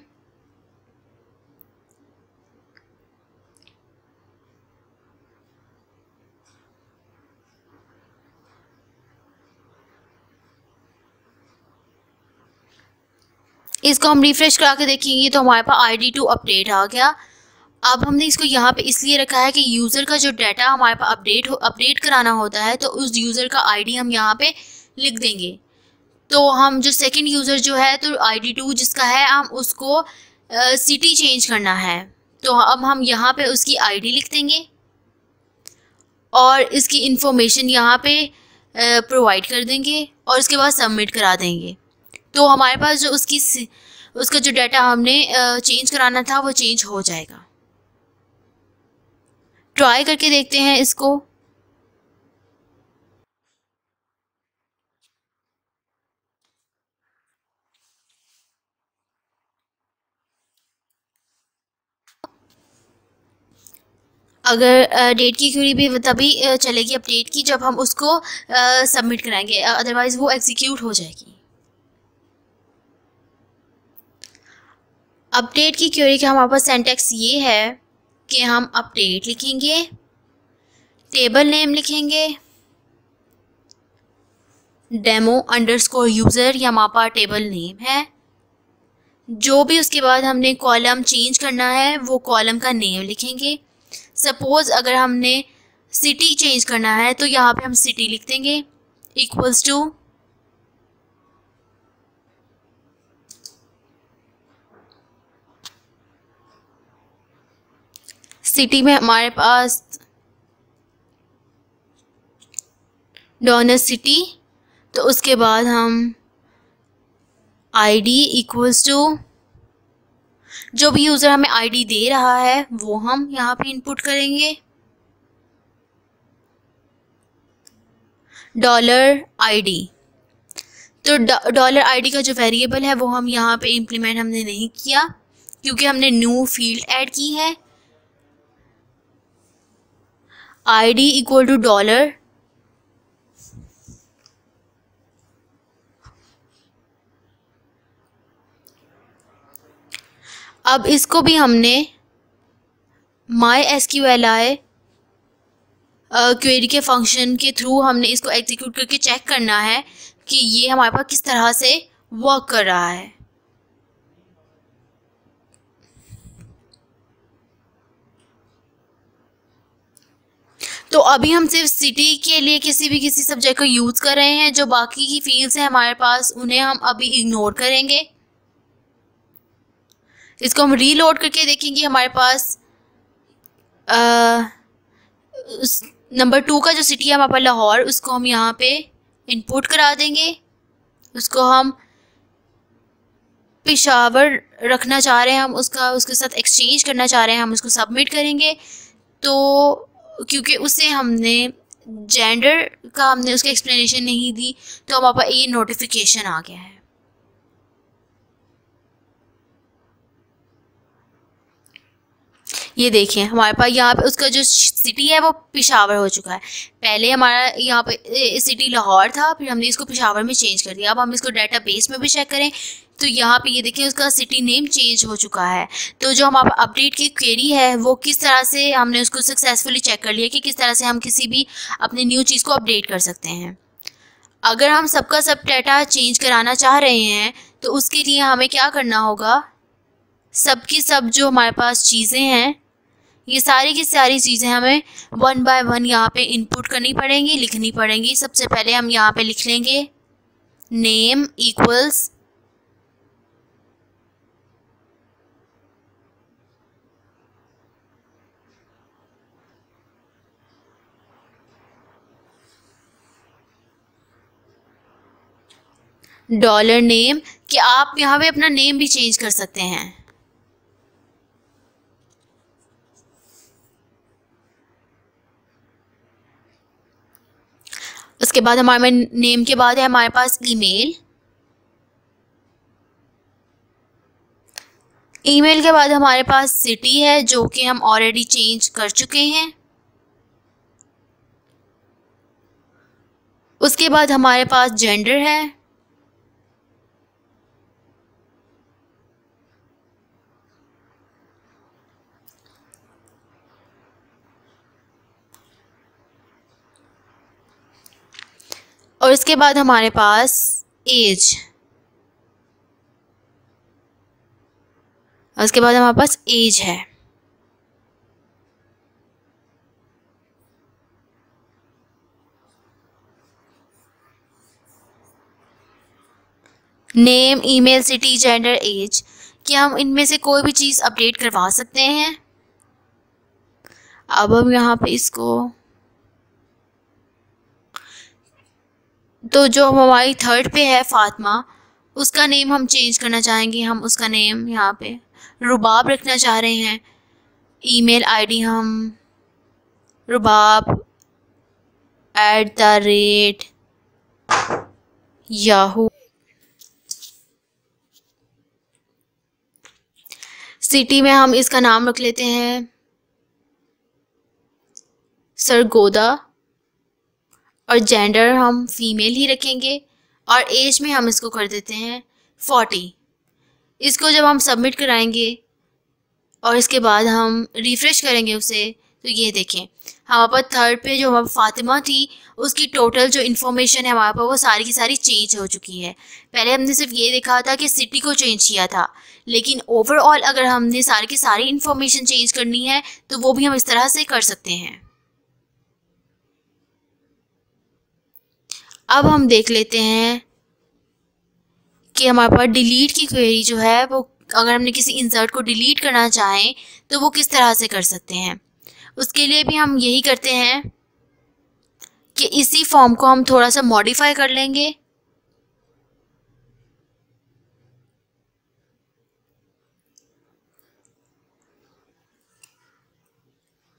इसको हम रिफ़्रेश करा के देखेंगे तो हमारे पास आई डी टू अपडेट आ गया। अब हमने इसको यहाँ पे इसलिए रखा है कि यूज़र का जो डाटा हमारे पास अपडेट हो अपडेट कराना होता है तो उस यूज़र का आईडी हम यहाँ पे लिख देंगे। तो हम जो सेकंड यूज़र जो है तो आई डी टू जिसका है, हम उसको सिटी चेंज करना है। तो अब हम यहाँ पे उसकी आईडी लिख देंगे और इसकी इंफॉर्मेशन यहाँ पे प्रोवाइड कर देंगे और उसके बाद सबमिट करा देंगे। तो हमारे पास जो उसकी उसका जो डाटा हमने चेंज कराना था, वो चेंज हो जाएगा। ट्राई करके देखते हैं इसको। अगर डेट की क्यूरी भी तभी चलेगी अपडेट की जब हम उसको सबमिट कराएँगे। अदरवाइज़ वो एग्जीक्यूट हो जाएगी। अपडेट की क्यूरी का हमारे पास सेंटेक्स ये है कि हम अपडेट लिखेंगे टेबल नेम लिखेंगे डेमो अंडरस्कोर यूज़र या मापा टेबल नेम है। जो भी उसके बाद हमने कॉलम चेंज करना है, वो कॉलम का नेम लिखेंगे। सपोज़ अगर हमने सिटी चेंज करना है तो यहाँ पे हम सिटी लिख देंगे इक्वल्स टू सिटी में हमारे पास डोनर सिटी तो उसके बाद हम आईडी इक्वल्स टू जो भी यूज़र हमें आईडी दे रहा है, वो हम यहाँ पे इनपुट करेंगे। डॉलर आईडी तो डॉलर आईडी का जो वेरिएबल है, वो हम यहाँ पे इम्प्लीमेंट हमने नहीं किया, क्योंकि हमने न्यू फ़ील्ड ऐड की है। Id इक्वल टू डॉलर अब इसको भी हमने my S Q L I query के फ़ंक्शन के थ्रू हमने इसको एग्जीक्यूट करके चेक करना है कि ये हमारे पास किस तरह से वर्क कर रहा है। तो अभी हम सिर्फ़ सिटी के लिए किसी भी किसी सब्जेक्ट को यूज़ कर रहे हैं, जो बाकी की फील्ड्स हैं हमारे पास, उन्हें हम अभी इग्नोर करेंगे। इसको हम रीलोड करके देखेंगे, हमारे पास नंबर टू का जो सिटी है हमारे पास लाहौर, उसको हम यहाँ पे इनपुट करा देंगे। उसको हम पिशावर रखना चाह रहे हैं हम, उसका, उसके साथ एक्सचेंज करना चाह रहे हैं हम, उसको सबमिट करेंगे। तो क्योंकि उसे हमने जेंडर का हमने उसका एक्सप्लेनेशन नहीं दी तो हमारे पास ये नोटिफिकेशन आ गया है। ये देखें हमारे पास यहाँ पे उसका जो सिटी है वो पिशावर हो चुका है। पहले हमारा यहाँ पे सिटी लाहौर था, फिर हमने इसको पिशावर में चेंज कर दिया। अब हम इसको डाटा बेस में भी चेक करें तो यहाँ पे ये देखें उसका सिटी नेम चेंज हो चुका है। तो जो हम अपडेट की क्वेरी है, वो किस तरह से हमने उसको सक्सेसफुली चेक कर लिया कि किस तरह से हम किसी भी अपनी न्यू चीज़ को अपडेट कर सकते हैं। अगर हम सबका सब डाटा चेंज कराना चाह रहे हैं तो उसके लिए हमें क्या करना होगा? सबकी सब जो हमारे पास चीज़ें हैं ये सारी की सारी चीज़ें हमें वन बाय वन यहाँ पे इनपुट करनी पड़ेंगी, लिखनी पड़ेंगी। सबसे पहले हम यहाँ पे लिख लेंगे नेम इक्वल्स डॉलर नेम कि आप यहाँ पे अपना नेम भी चेंज कर सकते हैं। उसके बाद हमारे नेम के बाद है, हमारे पास ईमेल ईमेल के बाद हमारे पास सिटी है, जो कि हम ऑलरेडी चेंज कर चुके हैं। उसके बाद हमारे पास जेंडर है। और इसके बाद हमारे पास एज उसके बाद हमारे पास एज है. Name email city gender age क्या हम इनमें से कोई भी चीज़ अपडेट करवा सकते हैं? अब हम यहाँ पे इसको तो जो हमारी थर्ड पे है फातिमा, उसका नेम हम चेंज करना चाहेंगे, हम उसका नेम यहाँ पे रुबाब रखना चाह रहे हैं। ईमेल आईडी हम Rubab at the rate Yahoo city में हम इसका नाम रख लेते हैं। सरगोदा और जेंडर हम फीमेल ही रखेंगे और एज में हम इसको कर देते हैं फोर्टी इसको जब हम सबमिट कराएँगे और इसके बाद हम रिफ़्रेश करेंगे उसे तो ये देखें। हमारे पास थर्ड पे जो हमारी फातिमा थी, उसकी टोटल जो इन्फॉर्मेशन है हमारे पास, वो सारी की सारी चेंज हो चुकी है। पहले हमने सिर्फ़ ये देखा था कि सिटी को चेंज किया था, लेकिन ओवरऑल अगर हमने सारी की सारी इन्फॉर्मेशन चेंज करनी है तो वो भी हम इस तरह से कर सकते हैं। अब हम देख लेते हैं कि हमारे पास डिलीट की क्वेरी जो है, वो अगर हमने किसी इंसर्ट को डिलीट करना चाहें तो वो किस तरह से कर सकते हैं? उसके लिए भी हम यही करते हैं कि इसी फॉर्म को हम थोड़ा सा मॉडिफाई कर लेंगे।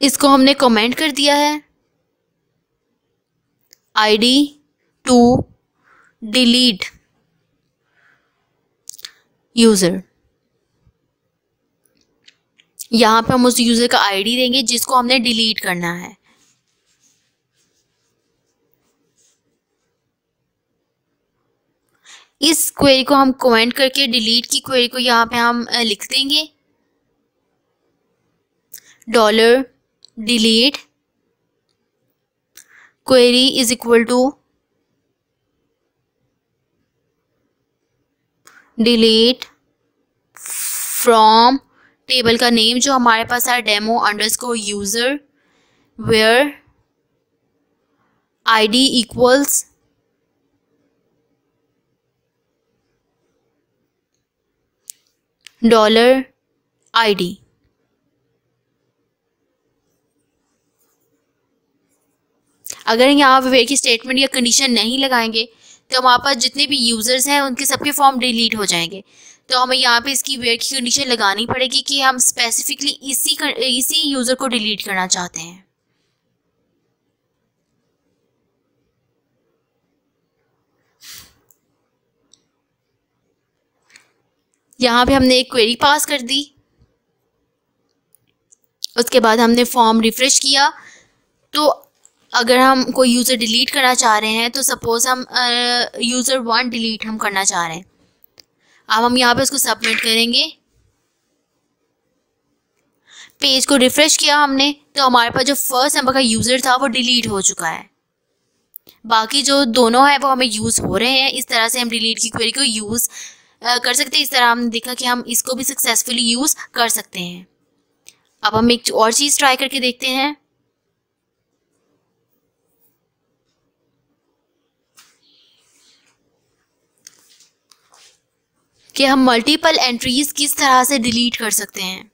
इसको हमने कमेंट कर दिया है। आईडी टू डिलीट यूज़र यहाँ पे हम उस यूज़र का आईडी देंगे जिसको हमने डिलीट करना है। इस क्वेरी को हम कमेंट करके डिलीट की क्वेरी को यहाँ पे हम लिख देंगे। Dollar delete query is equal to delete from table का नेम जो हमारे पास है demo underscore user where ID equals dollar ID अगर यहाँ वेयर की स्टेटमेंट या कंडीशन नहीं लगाएँगे तो हमारे पास जितने भी यूज़र्स हैं उनके सबके फॉर्म डिलीट हो जाएँगे। तो हमें यहाँ पे इसकी वेयर की कंडीशन लगानी पड़ेगी कि हम स्पेसिफिकली इसी कर, इसी यूज़र को डिलीट करना चाहते हैं। यहाँ पे हमने एक क्वेरी पास कर दी। उसके बाद हमने फॉर्म रिफ्रेश किया। तो अगर हम कोई यूज़र डिलीट करना चाह रहे हैं तो सपोज़ हम यूज़र वन डिलीट हम करना चाह रहे हैं। अब हम यहाँ पे उसको सबमिट करेंगे। पेज को रिफ़्रेश किया हमने तो हमारे पास जो फ़र्स्ट नंबर का यूज़र था, वो डिलीट हो चुका है। बाकी जो दोनों है, वो हमें यूज़ हो रहे हैं। इस तरह से हम डिलीट की क्वेरी को यूज़ कर सकते हैं। इस तरह हमने देखा कि हम इसको भी सक्सेसफुली यूज़ कर सकते हैं। अब हम एक और चीज़ ट्राई करके देखते हैं। कि हम मल्टीपल एंट्रीज किस तरह से डिलीट कर सकते हैं।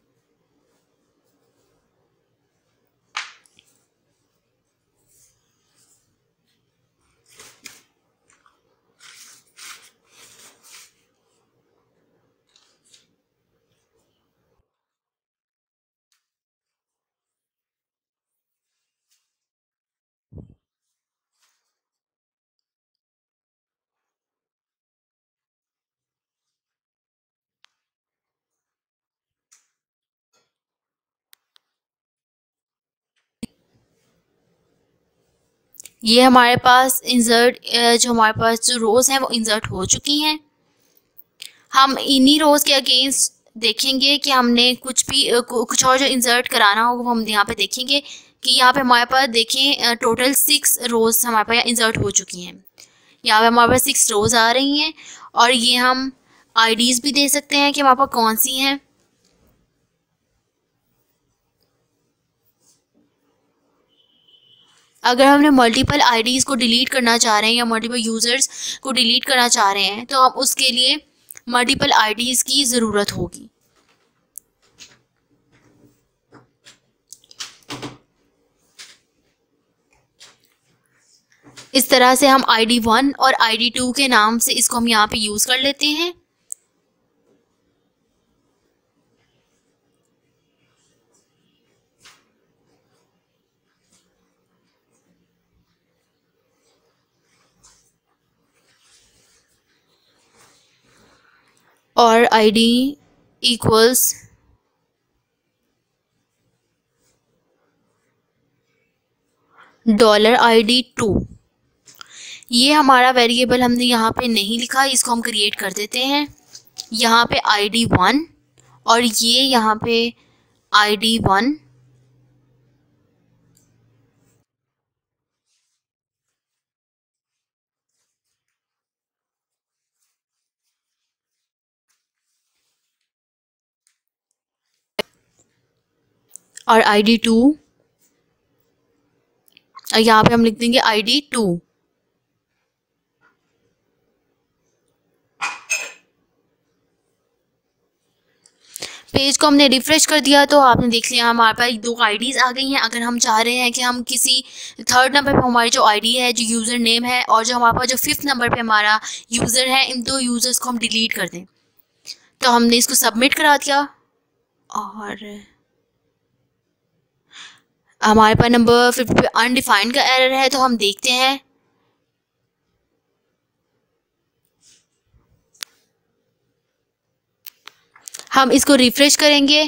ये हमारे पास इंसर्ट जो हमारे पास जो रोज़ हैं, वो इंसर्ट हो चुकी हैं। हम इन्हीं रोज़ के अगेंस्ट देखेंगे कि हमने कुछ भी कुछ और जो इंसर्ट कराना होगा, वो हम यहाँ पे देखेंगे कि यहाँ पे हमारे पास देखें टोटल सिक्स रोज़ हमारे पास इंसर्ट हो चुकी हैं। यहाँ पे हमारे पास सिक्स रोज़ आ रही हैं और ये हम आईडीज़ भी दे सकते हैं कि हमारे पास कौन सी हैं। अगर हमने मल्टीपल आईडीज़ को डिलीट करना चाह रहे हैं या मल्टीपल यूज़र्स को डिलीट करना चाह रहे हैं तो हम उसके लिए मल्टीपल आईडीज़ की ज़रूरत होगी। इस तरह से हम आई डी वन और आई डी टू के नाम से इसको हम यहाँ पे यूज़ कर लेते हैं। और I D equals dollar I D two ये हमारा वेरिएबल हमने यहाँ पे नहीं लिखा, इसको हम क्रिएट कर देते हैं। यहाँ पे आई डी वन और ये यहाँ पे आई डी वन और आई डी टू यहाँ पे हम लिख देंगे आई डी टू पेज को हमने रिफ़्रेश कर दिया तो आपने देख लिया हमारे पास दो आईडीज़ आ गई हैं। अगर हम चाह रहे हैं कि हम किसी थर्ड नंबर पे हमारी जो आईडी है, जो यूज़र नेम है और जो हमारे पास जो फिफ्थ नंबर पे हमारा यूज़र है, इन दो यूज़र्स को हम डिलीट कर दें। तो हमने इसको सबमिट करा दिया और हमारे पास नंबर फिफ्टी पे अनडिफाइंड का एरर है तो हम देखते हैं। हम इसको रिफ़्रेश करेंगे।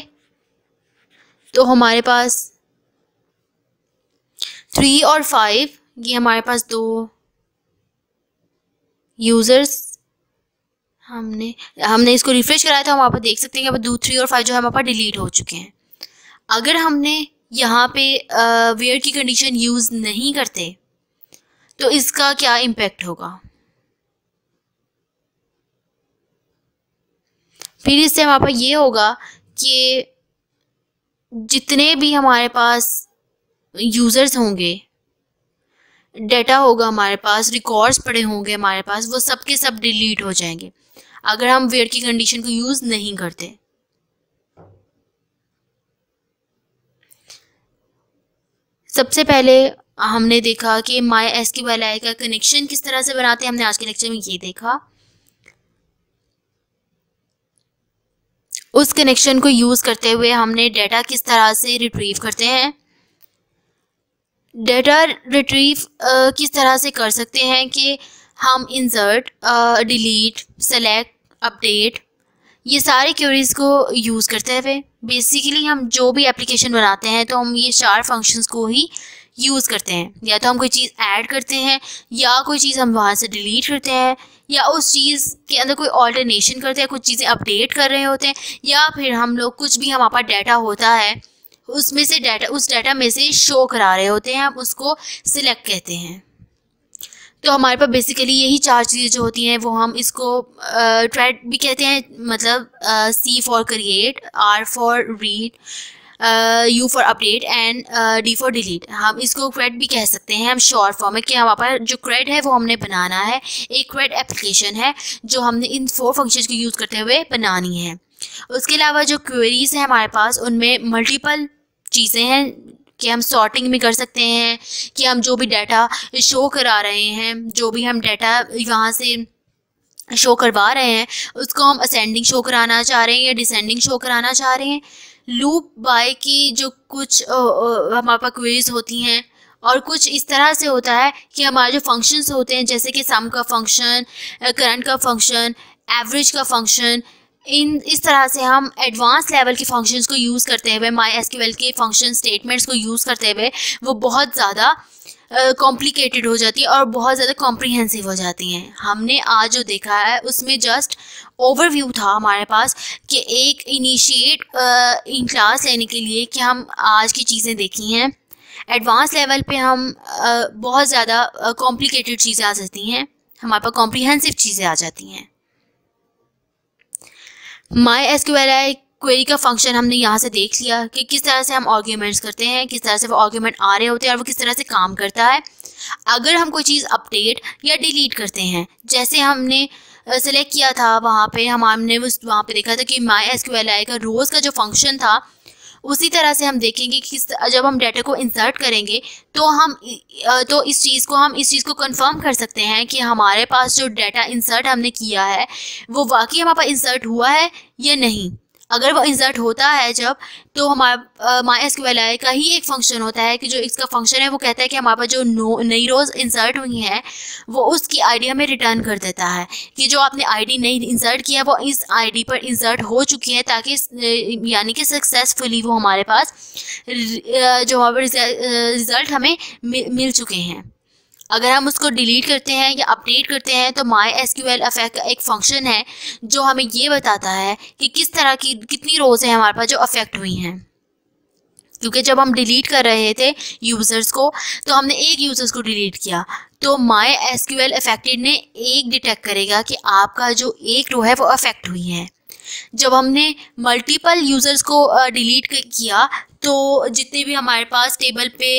तो हमारे पास थ्री और फाइव ये हमारे पास दो यूज़र्स हमने हमने इसको रिफ़्रेश कराया था, हम पर देख सकते हैं कि दो थ्री और फाइव जो है हमारे पास डिलीट हो चुके हैं। अगर हमने यहाँ पे वेयर की कंडीशन यूज़ नहीं करते तो इसका क्या इम्पेक्ट होगा? फिर इससे हमारे पास ये होगा कि जितने भी हमारे पास यूज़र्स होंगे डेटा होगा हमारे पास रिकॉर्ड्स पड़े होंगे हमारे पास, वो सब के सब डिलीट हो जाएँगे। अगर हम वेयर की कंडीशन को यूज़ नहीं करते सबसे पहले हमने देखा कि माई एस की वाई का कनेक्शन किस तरह से बनाते हैं, हमने आज के लेक्चर में ये देखा। उस कनेक्शन को यूज़ करते हुए हमने डेटा किस तरह से रिट्रीव करते हैं। डेटा रिट्रीव किस तरह से कर सकते हैं कि हम इंसर्ट डिलीट सेलेक्ट अपडेट ये सारे क्यूरीज को यूज़ करते हुए बेसिकली हम जो भी एप्लीकेशन बनाते हैं तो हम ये चार फ़ंक्शंस को ही यूज़ करते हैं। या तो हम कोई चीज़ ऐड करते हैं, या कोई चीज़ हम वहाँ से डिलीट करते हैं, या उस चीज़ के अंदर कोई ऑल्टरनेशन करते हैं, कुछ चीज़ें अपडेट कर रहे होते हैं, या फिर हम लोग कुछ भी हमारे पास डाटा होता है, उसमें से डाटा उस डाटा में से शो करा रहे होते हैं, हम उसको सिलेक्ट कहते हैं। तो हमारे पास बेसिकली यही चार चीज़ें जो होती हैं, वो हम इसको ट्रेड भी कहते हैं मतलब C for create R for read U for update and D for delete हम इसको क्रेड भी कह सकते हैं, हम शॉर्ट फॉर्म में, कि हमारे पास जो क्रेड है, वो हमने बनाना है। एक क्रेड एप्लीकेशन है, जो हमने इन फोर फ़ंक्शन को यूज़ करते हुए बनानी है। उसके अलावा जो क्वेरीज हैं हमारे पास, उनमें मल्टीपल चीज़ें हैं कि हम सॉर्टिंग भी कर सकते हैं, कि हम जो भी डाटा शो करा रहे हैं, जो भी हम डाटा यहाँ से शो करवा रहे हैं, उसको हम असेंडिंग शो कराना चाह रहे हैं या डिसेंडिंग शो कराना चाह रहे हैं। लूप बाय की जो कुछ हमारे पास क्वेरीज होती हैं और कुछ इस तरह से होता है कि हमारे जो फ़ंक्शंस होते हैं, जैसे कि सम का फ़ंक्शन करंट का फ़ंक्शन एवरेज का फ़ंक्शन इन इस तरह से हम एडवांस लेवल के फ़ंक्शंस को यूज़ करते हुए माई एस के फ़ंक्शन स्टेटमेंट्स को यूज़ करते हुए वो बहुत ज़्यादा कॉम्प्लिकेटेड uh, हो जाती है और बहुत ज़्यादा कॉम्प्रिहेंसिव हो जाती हैं। हमने आज जो देखा है उसमें जस्ट ओवरव्यू था हमारे पास कि एक इनिशिएट इन क्लास लेने के लिए कि हम आज की चीज़ें देखी हैं। एडवांस लेवल पे हम uh, बहुत ज़्यादा कॉम्प्लिकेटेड uh, चीज़ें आ जाती हैं। हमारे पास कॉम्प्रिहेंसिव चीज़ें आ जाती हैं। माई एस क्वेरी का फ़ंक्शन हमने यहाँ से देख लिया कि किस तरह से हम आर्ग्यूमेंट्स करते हैं, किस तरह से वो आर्ग्यूमेंट आ रहे होते हैं और वो किस तरह से काम करता है। अगर हम कोई चीज़ अपडेट या डिलीट करते हैं, जैसे हमने सेलेक्ट किया था, वहाँ पे हम, हमने वहाँ पे देखा था कि माई एस का रोज़ का जो फ़ंक्शन था उसी तरह से हम देखेंगे कि जब हम डाटा को इंसर्ट करेंगे तो हम तो इस चीज़ को हम, इस चीज़ को कंफर्म कर सकते हैं कि हमारे पास जो डाटा इंसर्ट हमने किया है, वो वाकई हमारे पास इंसर्ट हुआ है या नहीं। अगर वो इंसर्ट होता है जब तो हमारा माई एस का ही एक फ़ंक्शन होता है कि जो इसका फ़ंक्शन है, वो कहता है कि हमारे पास जो नो, नई रोज़ इंसर्ट हुई हैं, वो उसकी आईडी हमें रिटर्न कर देता है कि जो आपने आईडी नई इंसर्ट किया वो इस आईडी पर इंसर्ट हो चुकी है ताकि यानी कि सक्सेसफुली वो हमारे पास जो हमारे रिज़ल्ट हमें मिल चुके हैं। अगर हम उसको डिलीट करते हैं या अपडेट करते हैं तो माई एस क्यू एल अफेक्ट का एक फ़ंक्शन है, जो हमें ये बताता है कि किस तरह की, कितनी रोज़ हैं हमारे पास जो अफेक्ट हुई हैं। क्योंकि जब हम डिलीट कर रहे थे यूज़र्स को तो हमने एक यूज़र्स को डिलीट किया। तो माई एस क्यू एल अफेक्टेड ने एक डिटेक्ट करेगा कि आपका जो एक रो है वो अफेक्ट हुई है। जब हमने मल्टीपल यूज़र्स को डिलीट किया तो जितने भी हमारे पास टेबल पे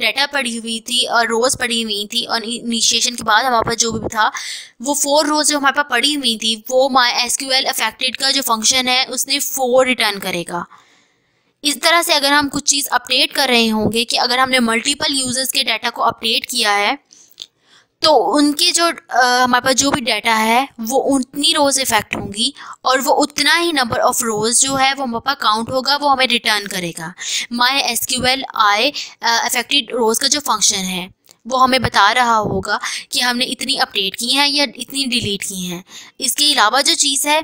डाटा पड़ी हुई थी और रोज़ पड़ी हुई थी और इनिशिएशन के बाद हमारे पास जो भी था, वो फोर रोज़ जो हमारे पास पड़ी हुई थी, वो माई एस क्यू एल अफेक्टेड का जो फ़ंक्शन है, उसने फोर रिटर्न करेगा। इस तरह से अगर हम कुछ चीज़ अपडेट कर रहे होंगे कि अगर हमने मल्टीपल यूज़र्स के डाटा को अपडेट किया है तो उनके जो हमारे पास जो भी डाटा है, वो उतनी रोज़ इफ़ेक्ट होंगी और वो उतना ही नंबर ऑफ़ रोज़ जो है, वो हमारे पास काउंट होगा, वो हमें रिटर्न करेगा। माई S Q L I affected rows का जो फ़ंक्शन है, वो हमें बता रहा होगा कि हमने इतनी अपडेट की हैं या इतनी डिलीट की हैं। इसके अलावा जो चीज़ है,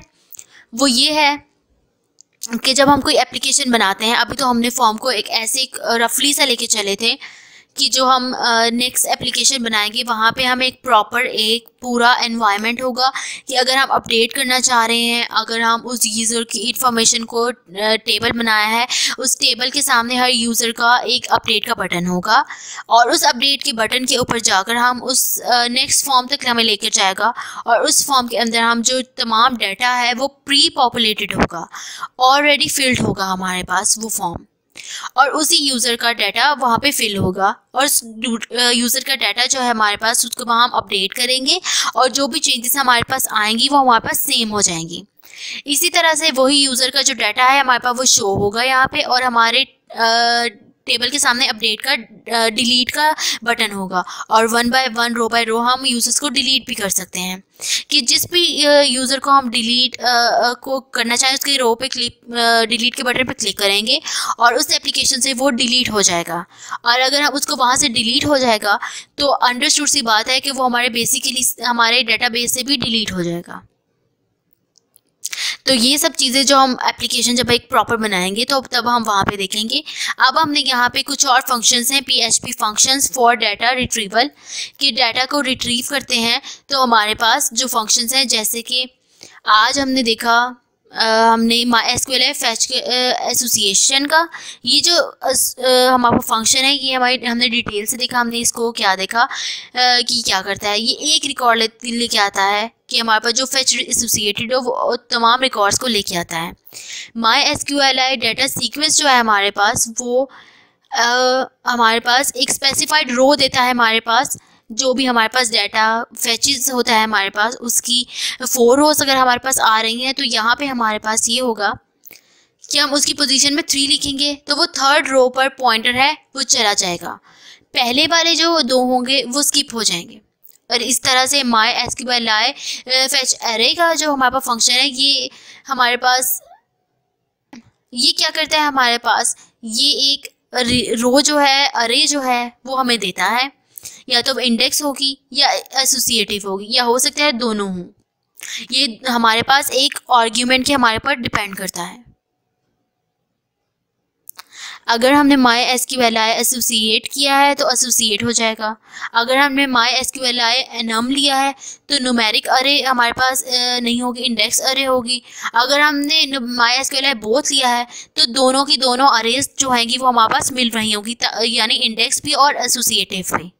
वो ये है कि जब हम कोई एप्लीकेशन बनाते हैं, अभी तो हमने फॉर्म को एक ऐसे रफली सा लेके चले थे कि जो हम नेक्स्ट एप्लीकेशन बनाएँगे, वहाँ पे हमें एक प्रॉपर एक पूरा एनवायरनमेंट होगा कि अगर हम अपडेट करना चाह रहे हैं, अगर हम उस यूज़र की इंफॉर्मेशन को टेबल बनाया है, उस टेबल के सामने हर यूज़र का एक अपडेट का बटन होगा और उस अपडेट के बटन के ऊपर जाकर हम उस नेक्स्ट फॉर्म तक हमें लेकर जाएगा और उस फॉर्म के अंदर हम जो तमाम डाटा है वो प्री पॉपुलेटेड होगा ऑलरेडी फिल्ड होगा हमारे पास वो फॉर्म और उसी यूज़र का डाटा वहाँ पे फिल होगा। और यूज़र का डाटा जो है हमारे पास, उसको वहाँ हम अपडेट करेंगे और जो भी चेंजेस हमारे पास आएँगी, वो हमारे पास सेम हो जाएँगी। इसी तरह से वही यूज़र का जो डाटा है, हमारे पास वो शो होगा यहाँ पे और हमारे टेबल के सामने अपडेट का डिलीट का बटन होगा। और one by one row by row हम यूज़र्स को डिलीट भी कर सकते हैं। कि जिस भी यूज़र को हम डिलीट को करना चाहें, उसके रो पे क्लिक डिलीट के बटन पे क्लिक करेंगे और उस एप्लीकेशन से वो डिलीट हो जाएगा। और अगर हम उसको वहाँ से डिलीट हो जाएगा तो अंडरस्टूड सी बात है कि वो हमारे बेसिकली हमारे डेटाबेस से भी डिलीट हो जाएगा। तो ये सब चीज़ें जो हम एप्लीकेशन जब एक प्रॉपर बनाएँगे तो तब हम वहाँ पे देखेंगे। अब हमने यहाँ पे कुछ और फ़ंक्शंस हैं P H P functions for data retrieval कि डाटा को रिट्रीव करते हैं। तो हमारे पास जो फ़ंक्शंस हैं, जैसे कि आज हमने देखा हमने S Q L fetch association का। ये जो हमारा फ़ंक्शन है, ये हमारी, हमने डिटेल से देखा, हमने इसको क्या देखा कि क्या करता है। ये एक रिकॉर्ड लेके आता है। कि हमारे पास जो फैच एसोसिएटेड है वो तमाम रिकॉर्ड्स को लेके आता है। माई S Q L I data sequence जो है हमारे पास वो आ, हमारे पास एक स्पेसिफाइड रो देता है हमारे पास जो भी हमारे पास डाटा फैचेस होता है हमारे पास उसकी फोर रोज अगर हमारे पास आ रही हैं तो यहाँ पे हमारे पास ये होगा कि हम उसकी पोजीशन में थ्री लिखेंगे तो वो थर्ड रो पर पॉइंटर है वो चला जाएगा। पहले वाले जो दो होंगे वो स्किप हो जाएँगे। और इस तरह से my S Q L I fetch array का जो हमारे पास फ़ंक्शन है, ये हमारे पास, ये क्या करता है हमारे पास? ये एक रो जो है अरे जो है, वो हमें देता है। या तो इंडेक्स होगी, या एसोसिएटिव होगी, या हो सकता है दोनों हों। ये हमारे पास एक आर्ग्यूमेंट के हमारे पर डिपेंड करता है। अगर हमने माई S Q L I associate किया है तो एसोसिएट हो जाएगा। अगर हमने माई S Q L I enum लिया है तो नुमेरिक अरे हमारे पास नहीं होगी इंडेक्स अरे होगी। अगर हमने माई S Q L I both लिया है तो दोनों की दोनों अरेज जो हैंगी वो हमारे पास मिल रही होगी यानी इंडेक्स भी और एसोसिएटिव भी।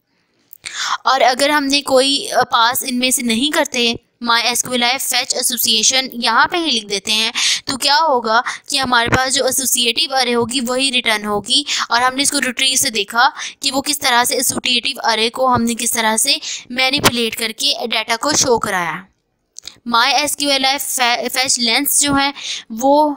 और अगर हमने कोई पास इनमें से नहीं करते माई एसक्यूलाई फैच एसोसिएशन यहाँ पे ही लिख देते हैं। तो क्या होगा कि हमारे पास जो एसोसिएटिव अरे होगी, वही रिटर्न होगी और हमने इसको रिट्रीव से देखा कि वो किस तरह से एसोसिएटिव अरे को हमने किस तरह से मैनिपुलेट करके डाटा को शो कराया। माई S Q L I fetch length जो है, वो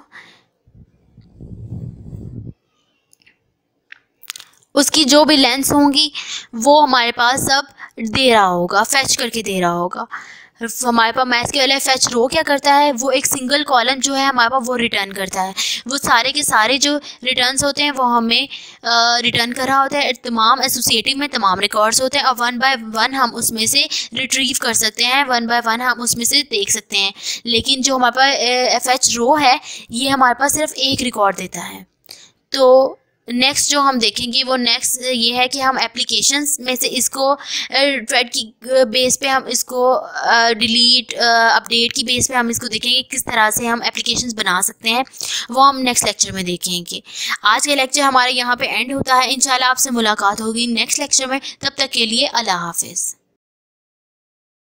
उसकी जो भी लेंस होंगी, वो हमारे पास सब दे रहा होगा फैच करके दे रहा होगा। हमारे पास मैथ के वाले फैच रो क्या करता है? वो एक सिंगल कॉलम जो है, हमारे पास वो रिटर्न करता है। वो सारे के सारे जो रिटर्न्स होते हैं, वो हमें रिटर्न कर रहा होता है। तमाम एसोसिएटिव में तमाम रिकॉर्ड्स होते हैं और वन बाय वन हम उसमें से रिट्रीव कर सकते हैं। वन बाय वन हम उसमें से देख सकते हैं। लेकिन जो हमारे पास एफ़ एच रो है, ये हमारे पास सिर्फ़ एक रिकॉर्ड देता है। तो नेक्स्ट जो हम देखेंगे, वो नेक्स्ट ये है कि हम एप्लीकेशन में से इसको ट्रेड की बेस पे हम इसको डिलीट अपडेट की बेस पे हम इसको देखेंगे किस तरह से हम एप्लीकेशन बना सकते हैं। वो हम नेक्स्ट लेक्चर में देखेंगे। आज का लेक्चर हमारे यहाँ पे एंड होता है। इंशाल्लाह आपसे मुलाकात होगी नेक्स्ट लेक्चर में। तब तक के लिए अल्लाह हाफिज़।